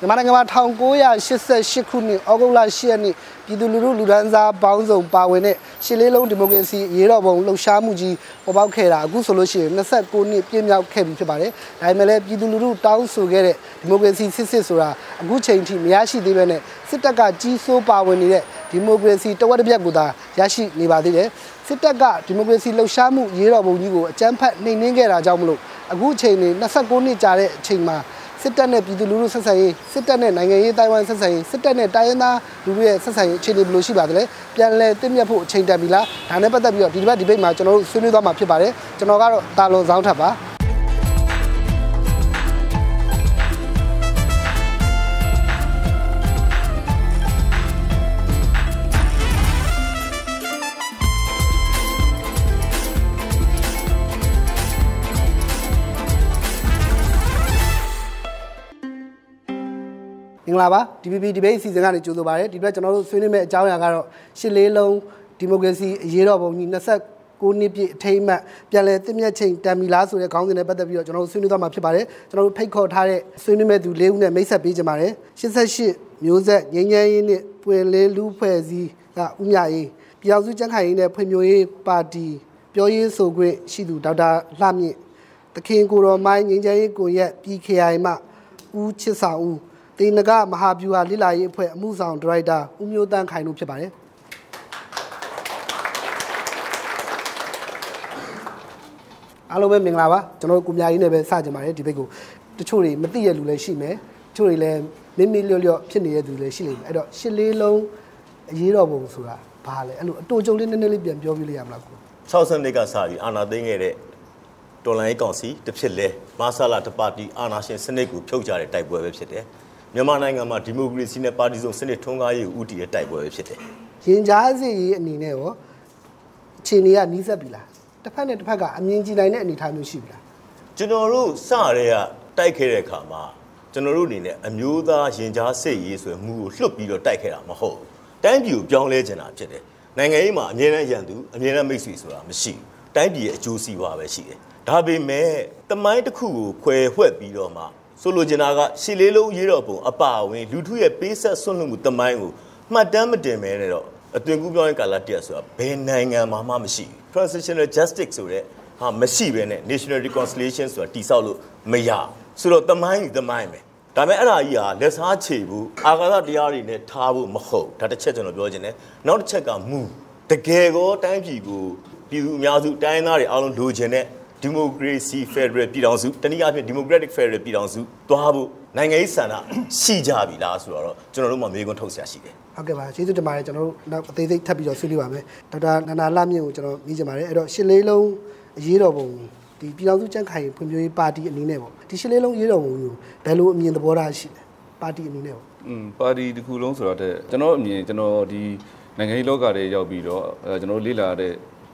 မြန်မာနိုင်ငံမှာ1988ခုနှစ်ဩဂုတ်လ10ရက်နေ့ပြည်သူလူထုလူဒန်းစားပေါင်းစုံပါဝင်တဲ့ရှစ်လေးလုံးဒီမိုကရေစီရေးတော်ပုံလှုပ်ရှားမှုကြီးပေါ်ပေါက်ခဲ့တာအခုဆိုလို့ရှိရင်29နှစ်ပြည့်မြောက်ခဲ့ပြီဖြစ်ပါတယ်။ဒါပေမဲ့လည်းပြည်သူလူထုတောင်းဆိုခဲ့တဲ့ဒီမိုကရေစီစစ်စစ်ဆိုတာအခုချိန်ထိမရရှိသေးဘဲနဲ့စစ်တပ်ကကြီးစိုးပါဝင်နေတဲ့ဒီမိုကရေစီတဝက်တစ်ပြက်ကိုသာရရှိနေပါသေးတယ်။စစ်တပ်ကဒီမိုကရေစီလှုပ်ရှားမှုရေးတော်ပုံကြီးကိုအကြမ်းဖက်နှိမ်နင်းခဲ့တာကြောင့်မလို့အခုချိန်နေ29နှစ်ကြာတဲ့အချိန်မှာ စစ်တပ်နဲ့ပြည်သူလူထုဆက်ဆံရေးစစ်တပ်နဲ့နိုင်ငံရေးတိုင်းဝိုင်းဆက်ဆံရေးစစ်တပ်နဲ့တိုင်းရင်းသားလူထုရဲ့ဆက်ဆံရေးအခြေအနေဘယ်လိုရှိပါသလဲပြန်လည်တည်မြတ်ဖို့အချိန်တန်ပြီလားဒါနဲ့ပတ်သက်ပြီးတော့ဒီဒီဘက်ဒီဘိတ်မှာကျွန်တော်တို့ဆွေးနွေးသွားမှာဖြစ်ပါတယ်ကျွန်တော်ကတော့တာလွန်ဆောင်ထပ်ပါ မင်္ဂလာပါ DPP debate အစီအစဉ်ကနေကြိုဆိုပါရစေဒီဘက်ကျွန်တော်တို့ဆွေးနွေးမယ့်အကြောင်းအရာကတော့ရှစ်လေးလုံးဒီမိုကရေစီအရေးတော်ပုံကြီး29နှစ်ပြည့်အထိမ်းအမှတ်ပြန်လည်တည်မြတ်ချိန်တန်မီလားဆိုတဲ့ခေါင်းစဉ်နဲ့ပတ်သက်ပြီးတော့ကျွန်တော်တို့ဆွေးနွေးသွားမှာဖြစ်ပါတယ်ကျွန်တော်တို့ဖိတ်ခေါ်ထားတဲ့ဆွေးနွေးမဲ့သူ၄ဦးနဲ့မိတ်ဆက်ပေးကြပါတယ်88မျိုးဆက်ငင်းငင်းရေးနဲ့ပွင့်လေးလူဖွဲ့စည်းကဦးမြရေးပြည်အောင်စုကြံ့ခိုင်ရေးနဲ့ဖွံ့ဖြိုးရေးပါတီပြောရေးဆိုခွင့်ရှိသူဒေါက်တာလှမြင့်တခင်ကိုတော်မိုင်းငင်းချမ်းရေးကိုရက် PKI မှဦးချစ်ဆောင်ဦး တေနကမဟာဗျူဟာလိလာရေးအဖွဲ့အမှုဆောင်ဒါရိုက်တာဦးမျိုးတန်းခိုင်တို့ဖြစ်ပါတယ်အားလုံးပဲမင်္ဂလာပါကျွန်တော်တို့ကိုမြာကြီးနဲ့ပဲစကြပါတယ်ဒီဘက်ကိုတချို့တွေမသိရလူလည်းရှိမယ်တချို့တွေလည်းမင်းမင်းလျော့လျော့ဖြစ်နေတဲ့သူလည်းရှိလိမ့်မယ်အဲ့တော့ရှစ်လေးလုံးအရေးတော်ပုံဆိုတာဘာလဲအဲ့လိုအတူကြုံလေးနည်းနည်းလေးပြန်ပြောပြလို့ရမလားကို60နှစ်ကစပြီးအာဏာသိမ်းခဲ့တဲ့တော်လိုင်းကောင်စီတစ်ဖြစ်လဲမာဆာလာတပါတီအာဏာရှင်စနစ်ကိုဖြုတ်ကြတဲ့တိုက်ပွဲပဲဖြစ်တယ် မြန်မာနိုင်ငံမှာဒီမိုကရေစီနဲ့ပါတီစုံစနစ်ထွန်းကားရေးကိုဥတီရဲ့တိုက်ပွဲပဲဖြစ်တယ်ရင်ကြားစေရေးအနေနဲ့ရောအခြေအနေကနီးစပ်ပြီလားတစ်ဖက်နဲ့တစ်ဖက်ကအမြင်ကြည့်နိုင်တဲ့အနေအထားမျိုးရှိပြီလားကျွန်တော်တို့စရဲကတိုက်ခဲ့တဲ့အခါမှာကျွန်တော်တို့အနေနဲ့အမျိုးသားရင်ကြားစိတ်ရေးဆိုရယ်မူကိုလွတ်ပြီးတော့တိုက်ခဲ့တာမဟုတ်ဘူးတိုင်းပြည်ကိုပြောင်းလဲချင်တာဖြစ်တယ်နိုင်ငံရေးမှာအမြဲတမ်းရန်သူအမြဲတမ်းမိတ်ဆွေဆိုတာမရှိဘူးတိုင်းပြည်ရဲ့အကျိုးစီးပွားပဲရှိတယ်ဒါပေမဲ့တမိုင်းတစ်ခုကိုခွဲဝှက်ပြီးတော့မှ ဆိုလိုချင်တာကရှစ်လေးလုံးရေးတော်ပုံအပါအဝင်လူထုရဲ့ပေးဆက်ဆွန့်လွတ်မှုတမိုင်းကိုမှတ်တမ်းမတင်မဲနဲ့တော့အသွင်ကူးပြောင်းရေးကာလတည်းဆိုတာဘယ်နိုင်ငံမှာမှမရှိဘူး transitional justice ဆိုတဲ့ဟာမရှိဘဲနဲ့ national reconciliation ဆိုတာတိဆောက်လို့မရဘူးဆိုတော့တမိုင်းကြီးတမိုင်းပဲဒါပေမဲ့အဲ့ဒါကြီးဟာလက်စားချေဘူးအာဃာတတရားတွေနဲ့ထားဖို့မဟုတ်ဒါတစ်ချက်ကျွန်တော်ပြောချင်တယ်နောက်တစ်ချက်ကမူတကယ်ကိုတိုင်းပြည်ကိုပြည်သူအများစုတိုင်းသားတွေအားလုံးလိုချင်တဲ့ ဒီမိုကရေစီဖက်ဒရယ်ပြည်ထောင်စုတနည်းအားဖြင့်ဒီမိုကရက်တစ်ဖက်ဒရယ်ပြည်ထောင်စုသွားဖို့နိုင်ငံရေးဆန္ဒရှိကြပြီလားဆိုတော့ကျွန်တော်တို့မှမေးခွန်းထုတ်ဆရာရှိတယ်ဟုတ်ကဲ့ပါကျေးဇူးတင်ပါတယ်ကျွန်တော်တို့နောက်အသေးစိတ်ထပ်ပြီးတော့ဆွေးနွေးပါမယ်ဒေါက်တာနန္ဒာလှမြင့်ကိုကျွန်တော်မြင်ချင်ပါတယ်အဲ့တော့ရှစ်လေးလုံးအရေးတော်ပုံဒီပြည်တော်စုကြံ့ခိုင်ဖွံ့ဖြိုးရေးပါတီအနေနဲ့ပေါ့ဒီရှစ်လေးလုံးအရေးတော်ပုံကိုဘယ်လိုအမြင်သဘောထားရှိလဲပါတီအနေနဲ့ပေါ့อืมပါတီတစ်ခုလုံးဆိုတော့တဲ့ကျွန်တော်အမြင်ကျွန်တော်ဒီနိုင်ငံရေးလောကတွေရောက်ပြီးတော့အဲကျွန်တော်လေ့လာတဲ့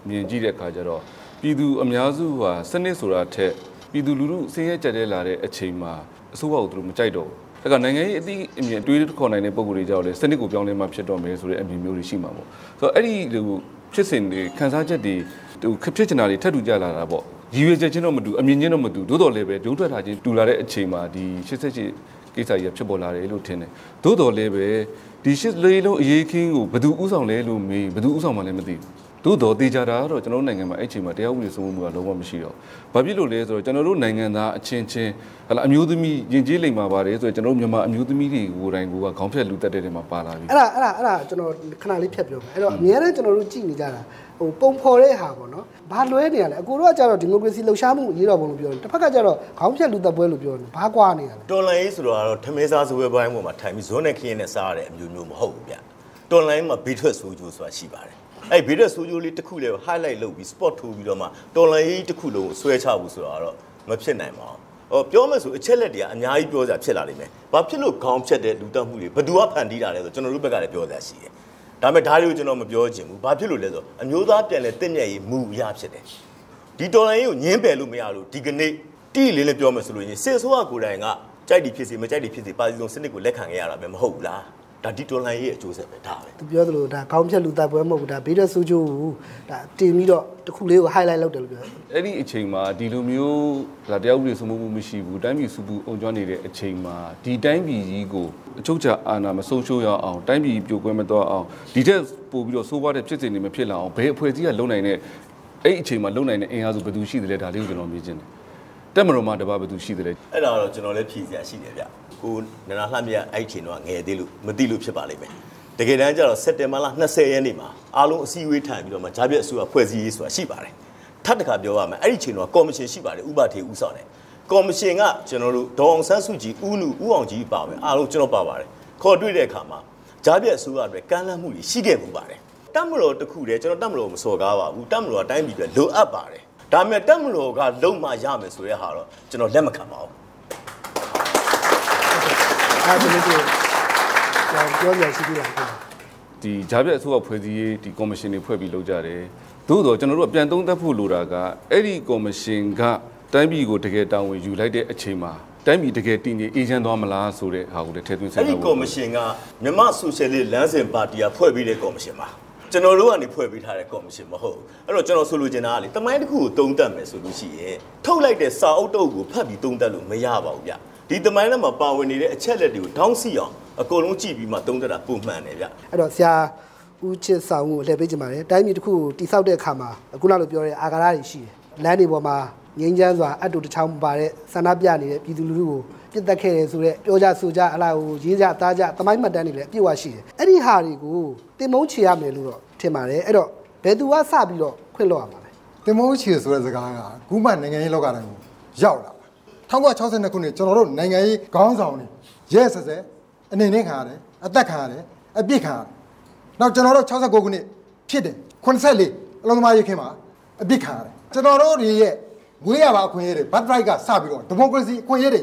မြင်ကြည့်တဲ့အခါကျတော့ ပြည်သူအများစုဟာစနစ်ဆိုတာထက်ပြည်သူလူထုဆင်းရဲကြက်တဲလာတဲ့အချိန်မှာအစိုးရကိုသူတို့မကြိုက်တော့ဘူးဒါကနိုင်ငံရေးအသည့်အမြင်တွေးခေါ်နိုင်တဲ့ပုံကိုယ်တွေကြောက်လဲစနစ်ကိုပြောင်းလဲမှဖြစ်တော့မယ်ဆိုတဲ့အမြင်မျိုးတွေရှိမှာပေါ့ဆိုတော့အဲ့ဒီလိုဖြစ်စဉ်တွေခန်းစားချက်တွေသူဖြစ်ချင်တာတွေထပ်တူကြလာတာပေါ့ရည်ရွယ်ချက်ချင်းတော့မတူအမြင်ချင်းတော့မတူသို့တော်လည်းပဲဒုထွက်ထားချင်းတူလာတဲ့အချိန်မှာဒီ88ကိစ္စကြီးဖြစ်ပေါ်လာတယ်လို့ထင်တယ်သို့တော်လည်းပဲဒီရှစ်လေးလုံးအရေးခင်းကိုဘယ်သူဥဆောင်လဲလို့မေးဘယ်သူဥဆောင်မှလည်းမသိဘူး သို့တော်တေချာတာကတော့ကျွန်တော်တို့နိုင်ငံမှာအဲ့ချိန်မှာတရားဥပဒေစိုးမိုးမှုကလုံးဝမရှိတော့ဘာဖြစ်လို့လဲဆိုတော့ကျွန်တော်တို့နိုင်ငံသားအချင်းချင်းဟလာအမျိုးသမီးယဉ်ကျေးလိမ်မာပါတယ်ဆိုတော့ကျွန်တော်တို့မြန်မာအမျိုးသမီးတွေကိုယ်တိုင်ကခေါင်းဖြတ်လူတက်တဲ့နေရာမှာပါလာပြီအဲ့ဒါအဲ့ဒါအဲ့ဒါကျွန်တော်ခဏလေးဖြတ်ပြောမယ်အဲ့တော့အများအားကျွန်တော်တို့ကြည့်နေကြတာဟိုပုံဖော်တဲ့ဟာပေါ့နော်ဘာလွဲနေရလဲအကိုတို့ကကြတော့ဒီမိုကရေစီလှုပ်ရှားမှုအရေးတော်ပုံလို့ပြောတယ်တစ်ဖက်ကကြတော့ခေါင်းဖြတ်လူသက်ပွဲလို့ပြောတယ်ဘာကွာနေရလဲတော်လိုင်းရေးဆိုတော့ကတော့ထမင်းစားစပွဲပိုင်းပေါ်မှာထိုင်ပြီးဇွန်းနဲ့ခရင်နဲ့စားရတဲ့အမျိုးမျိုးမဟုတ်ဘူးဗျတော်လိုင်းမှာဘေးထွက်ဆိုးကျိုးဆိုတာရှိပါတယ် အဲ့ဘေးထွက်ဆိုးကျိုးလေးတစ်ခုလေးကို highlight လုပ်ပြီး spot ထိုးပြီးတော့မှတော်လိုင်းရေးတစ်ခုလုံးကိုဆွဲချဖို့ဆိုတော့မဖြစ်နိုင်ပါဘူးဟောပြောမယ်ဆိုအချက်လက်တွေကအများကြီးပြောစရာဖြစ်လာလိမ့်မယ်။ဘာဖြစ်လို့ခေါင်းဖြတ်တဲ့လူတက်မှုတွေဘယ်သူကဖန်တီးတာလဲဆိုကျွန်တော်တို့ဘက်ကလည်းပြောစရာရှိတယ်။ဒါပေမဲ့ဒါတွေကိုကျွန်တော်မပြောချင်ဘူး။ဘာဖြစ်လို့လဲဆိုအမျိုးသားပြန်လဲတင့်မြတ်ရေးမူအရာဖြစ်တယ်။ဒီတော်လိုင်းရေးကိုညင်းပယ်လို့မရလို့ဒီကနေ့တိလေးလေးပြောမယ်ဆိုလို့ရင်စစ်ဆိုးကကိုယ်တိုင်ကကြိုက်ဒီဖြစ်စီမကြိုက်ဒီဖြစ်စီပါတီစုံစနစ်ကိုလက်ခံခဲ့ရတာပဲမဟုတ်ဘူးလား။ ဒါဒီတော်လှန်ရေးရဲ့အကျိုးဆက်ပဲဒါပဲသူပြောသလိုဒါခေါင်းဖြတ်လူတပ်ပွဲမဟုတ်ဘူးဒါဘေးတဲ့ဆိုးချိုးကိုဒါတင်ပြီးတော့တစ်ခုလေးကို highlight လုပ်တယ်လို့ပြောတယ်အဲ့ဒီအချိန်မှာဒီလိုမျိုးဒါတရားဥပဒေစိုးမိုးမှုမရှိဘူးတိုင်းပြည်စုပူအုံကြွနေတဲ့အချိန်မှာဒီတိုင်းပြည်ကြီးကိုအချုပ်ချာအာဏာမဆုံးရှုံးရအောင်တိုင်းပြည်ပြိုကွဲမသွားအောင်ဒီထက်ပို့ပြီးတော့စိုးပွားတဲ့ဖြစ်စဉ်တွေမဖြစ်လာအောင်ဘယ်အဖွဲ့အစည်းကလုံနိုင်တဲ့အဲ့အချိန်မှာလုံနိုင်တဲ့အင်အားစုဘယ်သူရှိသလဲဒါလေးကိုကျွန်တော်မြင်ချင်တယ်တက်မတော်မှာတပါဘယ်သူရှိသလဲအဲ့ဒါတော့ကျွန်တော်လည်းဖြည့်စရာရှိတယ်ဗျ ကိုနန္ဒလှမြတ်အဲ့ချိန်တော့ငယ်သေးလို့မသိလို့ဖြစ်ပါလိမ့်မယ်တကယ်တမ်းကျတော့စက်တင်ဘာလ20ရက်နေ့မှာအားလုံးအစည်းအဝေးထိုင်ပြီးတော့မှဂျာပြက်အစိုးရဖွဲ့စည်းရေးဆိုတာရှိပါတယ်ထပ်တခါပြောရမယ်အဲ့ဒီချိန်တော့ကော်မရှင်ရှိပါတယ်ဥပဒေဥဆောင်တယ်ကော်မရှင်ကကျွန်တော်တို့ဒေါအောင်ဆန်းစုကြည်ဦးနုဦးအောင်ကြီးပါပဲအားလုံးကျွန်တော်ပါပါတယ်ခေါ်တွေ့တဲ့အခါမှာဂျာပြက်အစိုးရအတွက်ကမ်းလှမ်းမှုတွေရှိခဲ့မှုပါတယ်တတ်မလို့တခုတည်းကျွန်တော်တတ်မလို့မစော်ကားပါဘူးတတ်မလို့ကတိုင်းပြည်အတွက်လိုအပ်ပါတယ်ဒါပေမဲ့တတ်မလို့ကလုံမှရမယ်ဆိုတဲ့ဟာတော့ကျွန်တော်လက်မခံပါဘူး ဒါကျွန်တော်တို့ကျွန်တော်ပြောပြရှိသေးတယ်ဟုတ်ဒီဂျာပြက်အစိုးရဖွဲ့စည်းရေးဒီကော်မရှင်တွေဖွဲ့ပြီးလုပ်ကြတယ်သို့တော့ကျွန်တော်တို့ကပြန်သုံးသပ်ဖို့လိုတာကအဲ့ဒီကော်မရှင်ကတိုင်းပြည်ကိုတကယ်တာဝန်ယူလိုက်တဲ့အချိန်မှာတိုင်းပြည်တကယ်တည်ငြိမ်အေးချမ်းသွားမလားဆိုတဲ့ဟာကိုလည်းထည့်သွင်းစဉ်းအဲ့စားဒီဖို့ကော်မရှင်ကမြန်မာဆိုရှယ်လစ်လမ်းစဉ်ပါတီကဖွဲ့ပြီးတဲ့ကော်မရှင်ပါကျွန်တော်တို့ကနေဖွဲ့ပြီးထားတဲ့ကော်မရှင်မဟုတ်ဘူးအဲ့တော့ကျွန်တော်ဆိုလိုချင်တာကလေတမိုင်းတစ်ခုကိုတုံးတက်မယ်ဆိုလို့ရှိရင်ထုတ်လိုက်တဲ့စာအုပ်တုပ်ကိုဖတ်ပြီးတုံးတက်လို့မရပါဘူးဗျ ဒီတမိုင်းထဲမှာပါဝင်နေတဲ့အချက်လက်တွေကိုထောင်းစီအောင်အကုန်လုံးကြည့်ပြီးမှတုံးတက်တာပုံမှန်တယ်ဗျအဲ့တော့ဆရာဦးချစ်ဆောင်ကိုအလှည့်ပေးကြပါတယ်တိုင်းပြည်တစ်ခုကိုတိဆောက်တဲ့အခါမှာအခုနလိုပြောတဲ့အာဃာတတွေရှိတယ်လမ်းတွေပေါ်မှာငင်းချမ်းစွာအတူတချောင်းမပါတဲ့ဆန္ဒပြနေတဲ့ပြည်သူလူထုကိုပြစ်တက်ခဲ့တယ်ဆိုတော့ပြောကြဆိုကြအလားကိုရေးကြသားကြတမိုင်းမှတ်တမ်းတွေလည်းအပြည့်အဝရှိတယ်အဲ့ဒီဟာတွေကိုတင်မုံချေရမယ်လို့တော့ထင်ပါတယ်အဲ့တော့ဘယ်သူကစပြီးတော့ခွင့်လွှတ်ရမှာလဲတင်မိုးချီဆိုတဲ့စကားကခုမှနိုင်ငံရေးလောကတိုင်းကိုရောက်လာ 1962ခုနှစ်ကျွန်တော်တို့နိုင်ငံရေးခေါင်းဆောင်တွေရဲဆက်ဆက်အနေနဲ့ခံရတယ်အသက်ခံရတယ်အပြစ်ခံရတယ်နောက်ကျွန်တော်တို့69ခုနှစ်ဖြစ်တယ်84အလုံးသမားရေးခင်းမှာအပြစ်ခံရတယ်ကျွန်တော်တို့တွေရဲ့ငွေရပါအခွင့်အရေးတွေဘတ်ဒရိုက်ကစပြီးတော့ဒီမိုကရေစီအခွင့်အရေးတွေ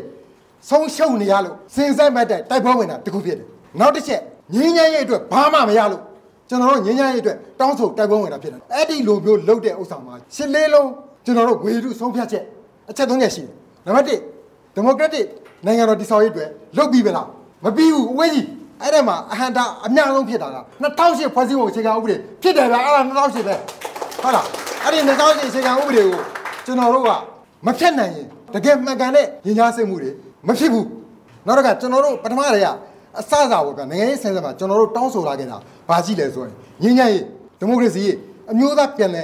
ဆုံးရှုံးနေရလို့စင်ဆိုင်မဲ့တဲ့တိုက်ပွဲဝင်တာတခုဖြစ်တယ်နောက်တစ်ချက်ငြင်းငြင်းရေးအတွက်ဘာမှမရလို့ကျွန်တော်တို့ငင်းညာရေးအတွက်တောင်းဆိုတိုက်ပွဲဝင်တာဖြစ်တယ်။အဲ့ဒီလိုမျိုးလုပ်တဲ့ဥစ္စာမှာရှစ်လေးလုံးကျွန်တော်တို့ဝေရုဆုံးဖြတ်ချက်အချက်သုံးချက်ရှိတယ်။ နံပါတ်1ဒီမိုကရက်တစ်နိုင်ငံတော်တည်ဆောက်ရေးအတွက်လုပ်ပြီးပြီလား။မပြီးဘူးအဝေးကြီးအဲ့ဒါမှာအဟံတာအများဆုံးဖြစ်တာက2008ဖွဲ့စည်းပုံအခြေခံဥပဒေဖြစ်တယ်ဗျအဲ့ဒါ2008ပဲဟုတ်လားအဲ့ဒီ2008အခြေခံဥပဒေကိုကျွန်တော်တို့ကမဖြတ်နိုင်ရင်တကယ်မှန်ကန်တဲ့ညီညာစိတ်မှုတွေမဖြစ်ဘူးနောက်တစ်ခါကျွန်တော်တို့ပထမတည်းကအစအစာပေါ့ဗျာနိုင်ငံရေးဆင်ဆင်မှာကျွန်တော်တို့တောင်းဆိုလာခဲ့တာဘာရှိလဲဆိုရင်ငြင်းညံ့ရေးဒီမိုကရေစီရေးအမျိုးသားပြန်လဲ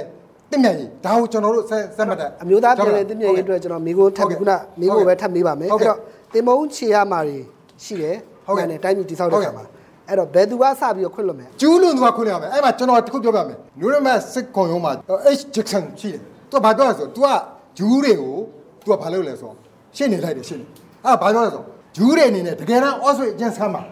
တင့်မြတ်ရေးဒါကိုကျွန်တော်တို့ဆက်ဆက်မှတ်တယ်အမျိုးသားပြည်နယ်တည်မြဲရေးအတွက်ကျွန်တော်မိကိုထပ်ပြီးခုနမိကိုပဲထပ်မေးပါမယ်ဟုတ်အဲ့ကဲ့တော့တင်မုံချေရမှာတွေရှိတယ်ဟုတ်ကဲ့မှန်တယ်တိုင်းပြည်တိဆောက်တဲ့အခါမှာအဲ့တော့ဘယ်သူကစပြီးတော့ခွင့်လွှတ်မယ်ကျူးလွန်သူကခွင့်ရမယ်အဲ့မှာကျွန်တော်တစ်ခုပြောပြမယ်နူရမတ်စစ်ခုံရုံးမှာ H Jackson ရှိတယ်သူကဘာပြောလဲဆိုတော့ तू ကဂျူးတွေကို तू ကဘာလုပ်လဲဆိုတော့ရှင်းနေလိုက်တယ်ရှင်းနေအဲ့ဒါဘာပြောလဲဆိုတော့ဂျူးတွေအနေနဲ့တကယ်တမ်း Auschwitz အကျဉ်းစခန်းမှာ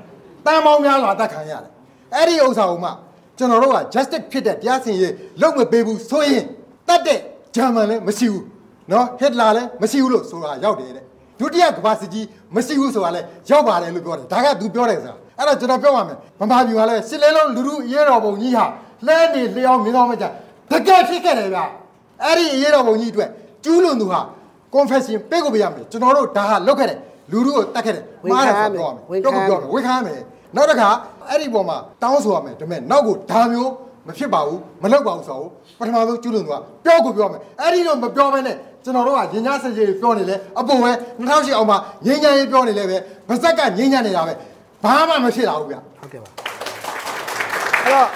တန်ပေါင်းများစွာအသက်ခံရတယ်အဲ့ဒီဥစ္စာကိုမှ ကျွန်တော်တို့က justice ဖြစ်တဲ့တရားစီရင်ရေးလုပ်မပေးဘူးဆိုရင်တတ်တဲ့ဂျာမန်လည်းမရှိဘူးနော်ဟစ်လာလည်းမရှိဘူးလို့ဆိုတာရောက်တယ်တဲ့ဒုတိယကမ္ဘာစစ်ကြီးမရှိဘူးဆိုတာလည်းရောက်ပါတယ်လို့ပြောတယ်ဒါက तू ပြောတယ်ဆိုတာအဲ့တော့ကျွန်တော်ပြောပါမယ်ဗမာပြည်ကလည်းစစ်လဲလုံးလူလူရဲတော်ပုံကြီးဟာလဲနေလျောင်းမြင်တော့မကြတကယ်ဖြစ်ခဲ့တယ်ဗျအဲ့ဒီရဲတော်ပုံကြီးအတွက်ကျူးလွန်သူဟာ confession ပေးကိုပေးရမယ်ကျွန်တော်တို့ဒါဟာလောက်ခဲ့တယ်လူလူကိုတတ်ခဲ့တယ်မှားတယ်ဆိုတော့ပြောမယ်တော့ပြောမယ်ဝေခမ်းမယ် နောက်တစ်ခါအဲ့ဒီပေါ်မှာတောင်းဆိုရမယ်ဒါပေမဲ့နောက်ကိုဒါမျိုးမဖြစ်ပါဘူးမလုပ်ပါဘူးဆိုတော့ပထမဆုံးကျူးလွန်သူကပြောကိုပြောမယ်အဲ့ဒီတော့မပြောမဲနဲ့ကျွန်တော်တို့ကညဉ့်ညစကြေပြောနေလဲအပေါ်ပဲ2008အောင်မှာညဉ့်ညရေးပြောနေလဲပဲဗစက်ကညဉ့်ညနေတာပဲဘာမှမဖြစ်လာဘူးဗျဟုတ်ကဲ့ပါအဲ့တော့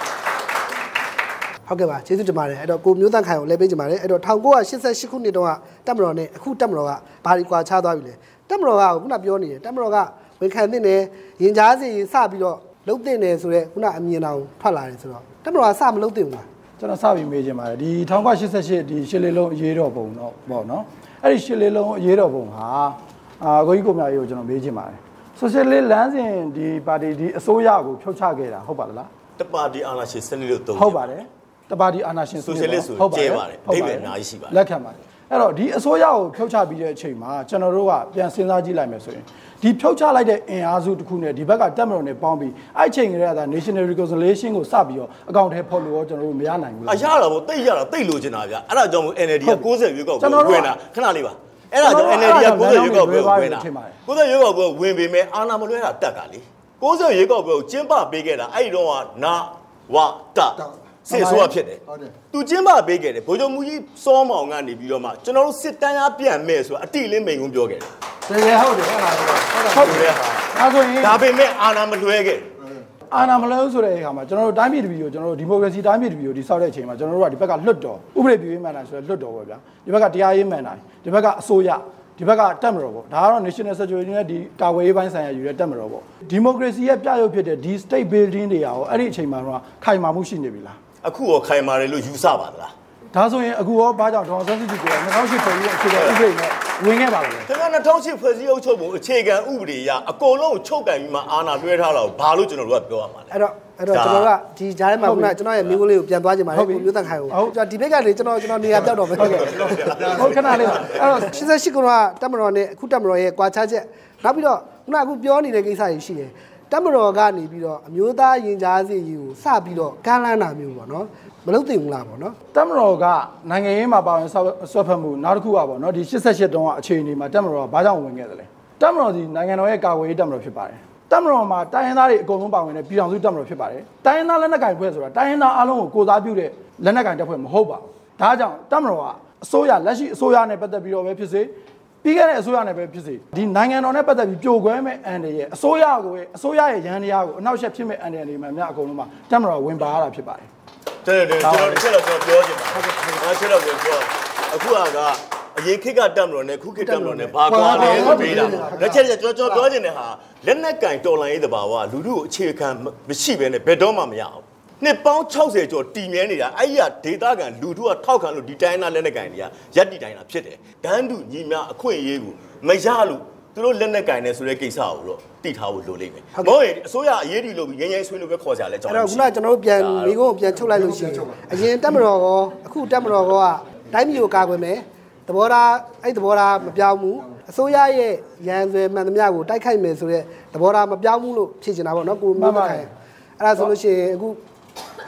ဟုတ်ကဲ့ပါကျေးဇူးတင်ပါတယ်အဲ့တော့ကိုမျိုးတန့်ခိုင်ကိုလည်းပေးကြပါတယ်အဲ့တော့1988ခုနှစ်တုန်းကတက်မတော်နဲ့အခုတက်မတော်ကဘာဒီကွာခြားသွားပြီလဲတက်မတော်ကခုနပြောနေတယ်တက်မတော်က ဝန်ခံတဲ့နယ်ရင်ကြားစီစပြီးတော့လှုပ်တဲ့နယ်ဆိုတော့ခုနအမြင်တော်ထွက်လာတယ်ဆိုတော့တက်မတော်ကစမလှုပ်တဲ့ဘူးလားကျွန်တော်စပြီးမေးချင်ပါတယ်ဒီ1988ဒီရှစ်လေးလုံးအရေးတော်ပုံတော့ပေါ့နော်အဲ့ဒီရှစ်လေးလုံးအရေးတော်ပုံဟာအာကိုကြီးကိုမြရေးကိုကျွန်တော်မေးချင်ပါတယ်ဆိုရှယ်လစ်လမ်းစဉ်ဒီပါတီဒီအစိုးရကိုဖြုတ်ချခဲ့တာဟုတ်ပါလားတပါတီအာဏာရှင်စနစ်လို့သုံးဟုတ်ပါတယ်တပါတီအာဏာရှင်စနစ် Socialist ဆိုဟုတ်ကျဲပါတယ်အဓိပ္ပာယ်အများကြီးရှိပါတယ်လက်ခံပါတယ် အဲ့တော့ဒီအစိုးရကိုဖြုတ်ချပြီးတဲ့အချိန်မှာကျွန်တော်တို့ကပြန်စဉ်းစားကြည့်လိုက်မယ်ဆိုရင်ဒီဖြုတ်ချလိုက်တဲ့အင်အားစုတစ်ခုနဲ့ဒီဘက်ကတက်မတော်နဲ့ပေါင်းပြီးအဲ့ချိန်ကလေးကဒါ national reconciliation ကိုစပြီးတော့အကောင့်ထဲဖော်လို့ရောကျွန်တော်တို့မရနိုင်ဘူးအလားရတာဗောတိတ်ရတာတိတ်လိုချင်တာဗျအဲ့ဒါကြောင့်မို့ NLD က60ရွေးကောက်ကျွန်ပွဲတော်တို့ကဝင်တာခဏလေးပါအဲ့ဒါကြောင့် NLD က60ရွေးကောက်ပွဲဝင်တာ60ရွေးကောက်ပွဲဝင်ပေမဲ့အာဏာမလွဲတာတက်ကလေ60ရေကောက်ပွဲကိုကျင်းပပေးခဲ့တာအဲ့ဒီတော့ကနာဝတ စစ်ဆိုးရဖြစ်တယ်ဟုတ်တယ်သူကျင်းပပေးခဲ့တယ်ဗိုလ်ချုပ်မူကြီးစောမောင်ကနေပြီးတော့မှကျွန်တော်တို့စစ်တမ်းအားပြန်မဲ့ဆိုတာအတိလင်းမိန်ကုန်းပြောခဲ့တယ်တကယ်ဟုတ်တယ်အဲ့ဒါဟုတ်တယ်ဟုတ်တယ်ဟာဒါဆိုရင်ဒါပေမဲ့အာဏာမလွှဲခဲ့အာဏာမလဲဆိုတဲ့အခါမှာကျွန်တော်တို့တိုင်းပြည်တပြည်ကိုကျွန်တော်တို့ဒီမိုကရေစီတိုင်းပြည်တပြည်ကိုဒီဆောက်တဲ့အချိန်မှာကျွန်တော်တို့ကဒီဘက်ကလွတ်တော်ဥပဒေပြုရေးမှန်တယ်ဆိုတော့လွတ်တော်ပေါ့ဗျာဒီဘက်ကတရားရေးမှန်တယ်ဒီဘက်ကအစိုးရဒီဘက်ကတက်မတော်ပေါ့ဒါကတော့ national security နဲ့ဒီကာကွယ်ရေးပိုင်းဆိုင်ရာယူတဲ့တက်မတော်ပေါ့ဒီမိုကရေစီရဲ့ပြရုပ်ဖြစ်တဲ့ဒီ state building တွေရောအဲ့ဒီအချိန်မှာတော့ခိုင်မာမှုရှိနေပြီလား အခုရောခိုင်မာတယ်လို့ယူဆပါသလားဒါဆိုရင်အခုရောဘာကြောင့်ဒေါ်အောင်ဆန်းစုကြည်က2008ဖွဲ့ပြီးအခြေခံဥပဒေနဲ့ဝင်ခဲ့ပါလဲခင်ဗျာ2008ဖွဲ့စည်းအုပ်ချုပ်ပုံအခြေခံဥပဒေအရအကုန်လုံးကိုချုပ်ကင်ပြီးမှအာဏာလွှဲထားတာကိုဘာလို့ကျွန်တော်တို့ကပြောရမှာလဲအဲ့တော့အဲ့တော့ကျွန်တော်ကဒီဂျားထဲမှာခုနကကျွန်တော်ရဲ့မိန်းကလေးကိုပြန်သွားခြင်းပါတယ်ကိုမျိုးသက်ခိုင်ကိုကျွန်တော်ဒီဘက်ကနေကျွန်တော်ကျွန်တော်နေရာပြောက်တော့မယ်ဟုတ်ကဲ့ဟုတ်ခဏလေးပါအဲ့တော့88ခုတော့တက်မတော်နဲ့အခုတက်မတော်ရဲ့ကွာခြားချက်နောက်ပြီးတော့ခုနကအခုပြောနေတဲ့ကိစ္စကြီးရှိတယ် တက်မတော်ကနေပြီးတော့အမျိုးသားရင်ကြားစီကြီးကိုစပြီးတော့ကမ်းလှမ်းတာမျိုးပေါ့နော်မလုပ်သင့်ဘူးလားပေါ့နော်တက်မတော်ကနိုင်ငံရေးမှာပါဝင်ဆောက်ဆွတ်ဖက်မှုနောက်တစ်ခုကပေါ့နော်ဒီ88တုန်းကအခြေအနေမှာတက်မတော်ကဘာကြောင့်ဝင်ခဲ့သလဲတက်မတော်ဒီနိုင်ငံတော်ရဲ့ကာကွယ်ရေးတက်မတော်ဖြစ်ပါတယ်တက်မတော်မှာတိုင်းရင်းသားတွေအကုန်လုံးပါဝင်တဲ့ပြည်ထောင်စုတက်မတော်ဖြစ်ပါတယ်တိုင်းရင်းသားလက်နက်ကိုင်ဖွဲ့ဆိုတာတိုင်းရင်းသားအလုံးကိုကိုစားပြုတဲ့လက်နက်ကိုင်တပ်ဖွဲ့မဟုတ်ပါဘူးဒါကြောင့်တက်မတော်ကအစိုးရလက်ရှိအစိုးရနဲ့ပတ်သက်ပြီးတော့ပဲဖြစ်စေ ပြီးခဲ့တဲ့အစိုးရနဲ့ပဲဖြစ်စေဒီနိုင်ငံတော်နဲ့ပတ်သက်ပြီးပြိုကွဲမဲ့အန်တရဲ့အစိုးရကိုရဲ့အစိုးရရဲ့ရန်တရားကိုအနောက်ရှက်ဖြစ်မဲ့အန်တတွေမှများအကုန်လုံးမှာတက်မတော်ဝင်ပါရတာဖြစ်ပါတယ်တဲ့တဲ့ကျွန်တော်တစ်ချက်တော့ကျွန်တော်ပြောချင်ပါတယ်။အားချက်တော့ပြောပြောအခုကအရင်ခေတ်ကတက်မလို့နဲ့ခုခေတ်တက်မလို့နဲ့ဘာကွာလဲဆိုပြီးတာ။လက်ချက်ချက်ကျွန်တော်ကျွန်တော်ပြောချင်တဲ့ဟာလက်နက်ကင်တော်လိုင်းရေးတဘာဝလူလူကိုအခြေခံမရှိဘဲနဲ့ဘယ်တော့မှမရအောင်။ နှစ်ပေါင်း60ကျော်တည်မြဲနေတာအဲ့ဒီကဒေတာကန်လူတို့ကထောက်ခံလို့ဒီတိုင်းသားလက်နက်ကင်တွေကရက်တီတိုင်းတာဖြစ်တယ်။ဒန်းတူညီများအခွင့်အရေးကိုမရလို့သူတို့လက်နက်ကင်နေဆိုတဲ့ကိစ္စကိုတော့တိထားဖို့လိုလိမ့်မယ်။မဟုတ်ရင်အစိုးရအရေးကြီးလို့ပြီးငញ្ញိုင်းဆွေးလို့ပဲခေါ်ကြလဲကြောင်း။အဲ့တော့ခုနကကျွန်တော်တို့ပြန်မိကုန်းကိုပြန်ချုပ်လိုက်လို့ရှိရင်အရင်တက်မတော်ကောအခုတက်မတော်ကောကတိုင်းပြည်ကိုကာကွယ်မယ်။သဘောထားအဲ့သဘောထားမပြောင်းဘူး။အစိုးရရဲ့ရန်ဆွဲမှန်သမျှကိုတိုက်ခိုက်မယ်ဆိုတဲ့သဘောထားမပြောင်းဘူးလို့ဖြေချင်တာပေါ့နော်ကိုမမခိုင်။အဲ့ဒါဆိုလို့ရှိရင်အခု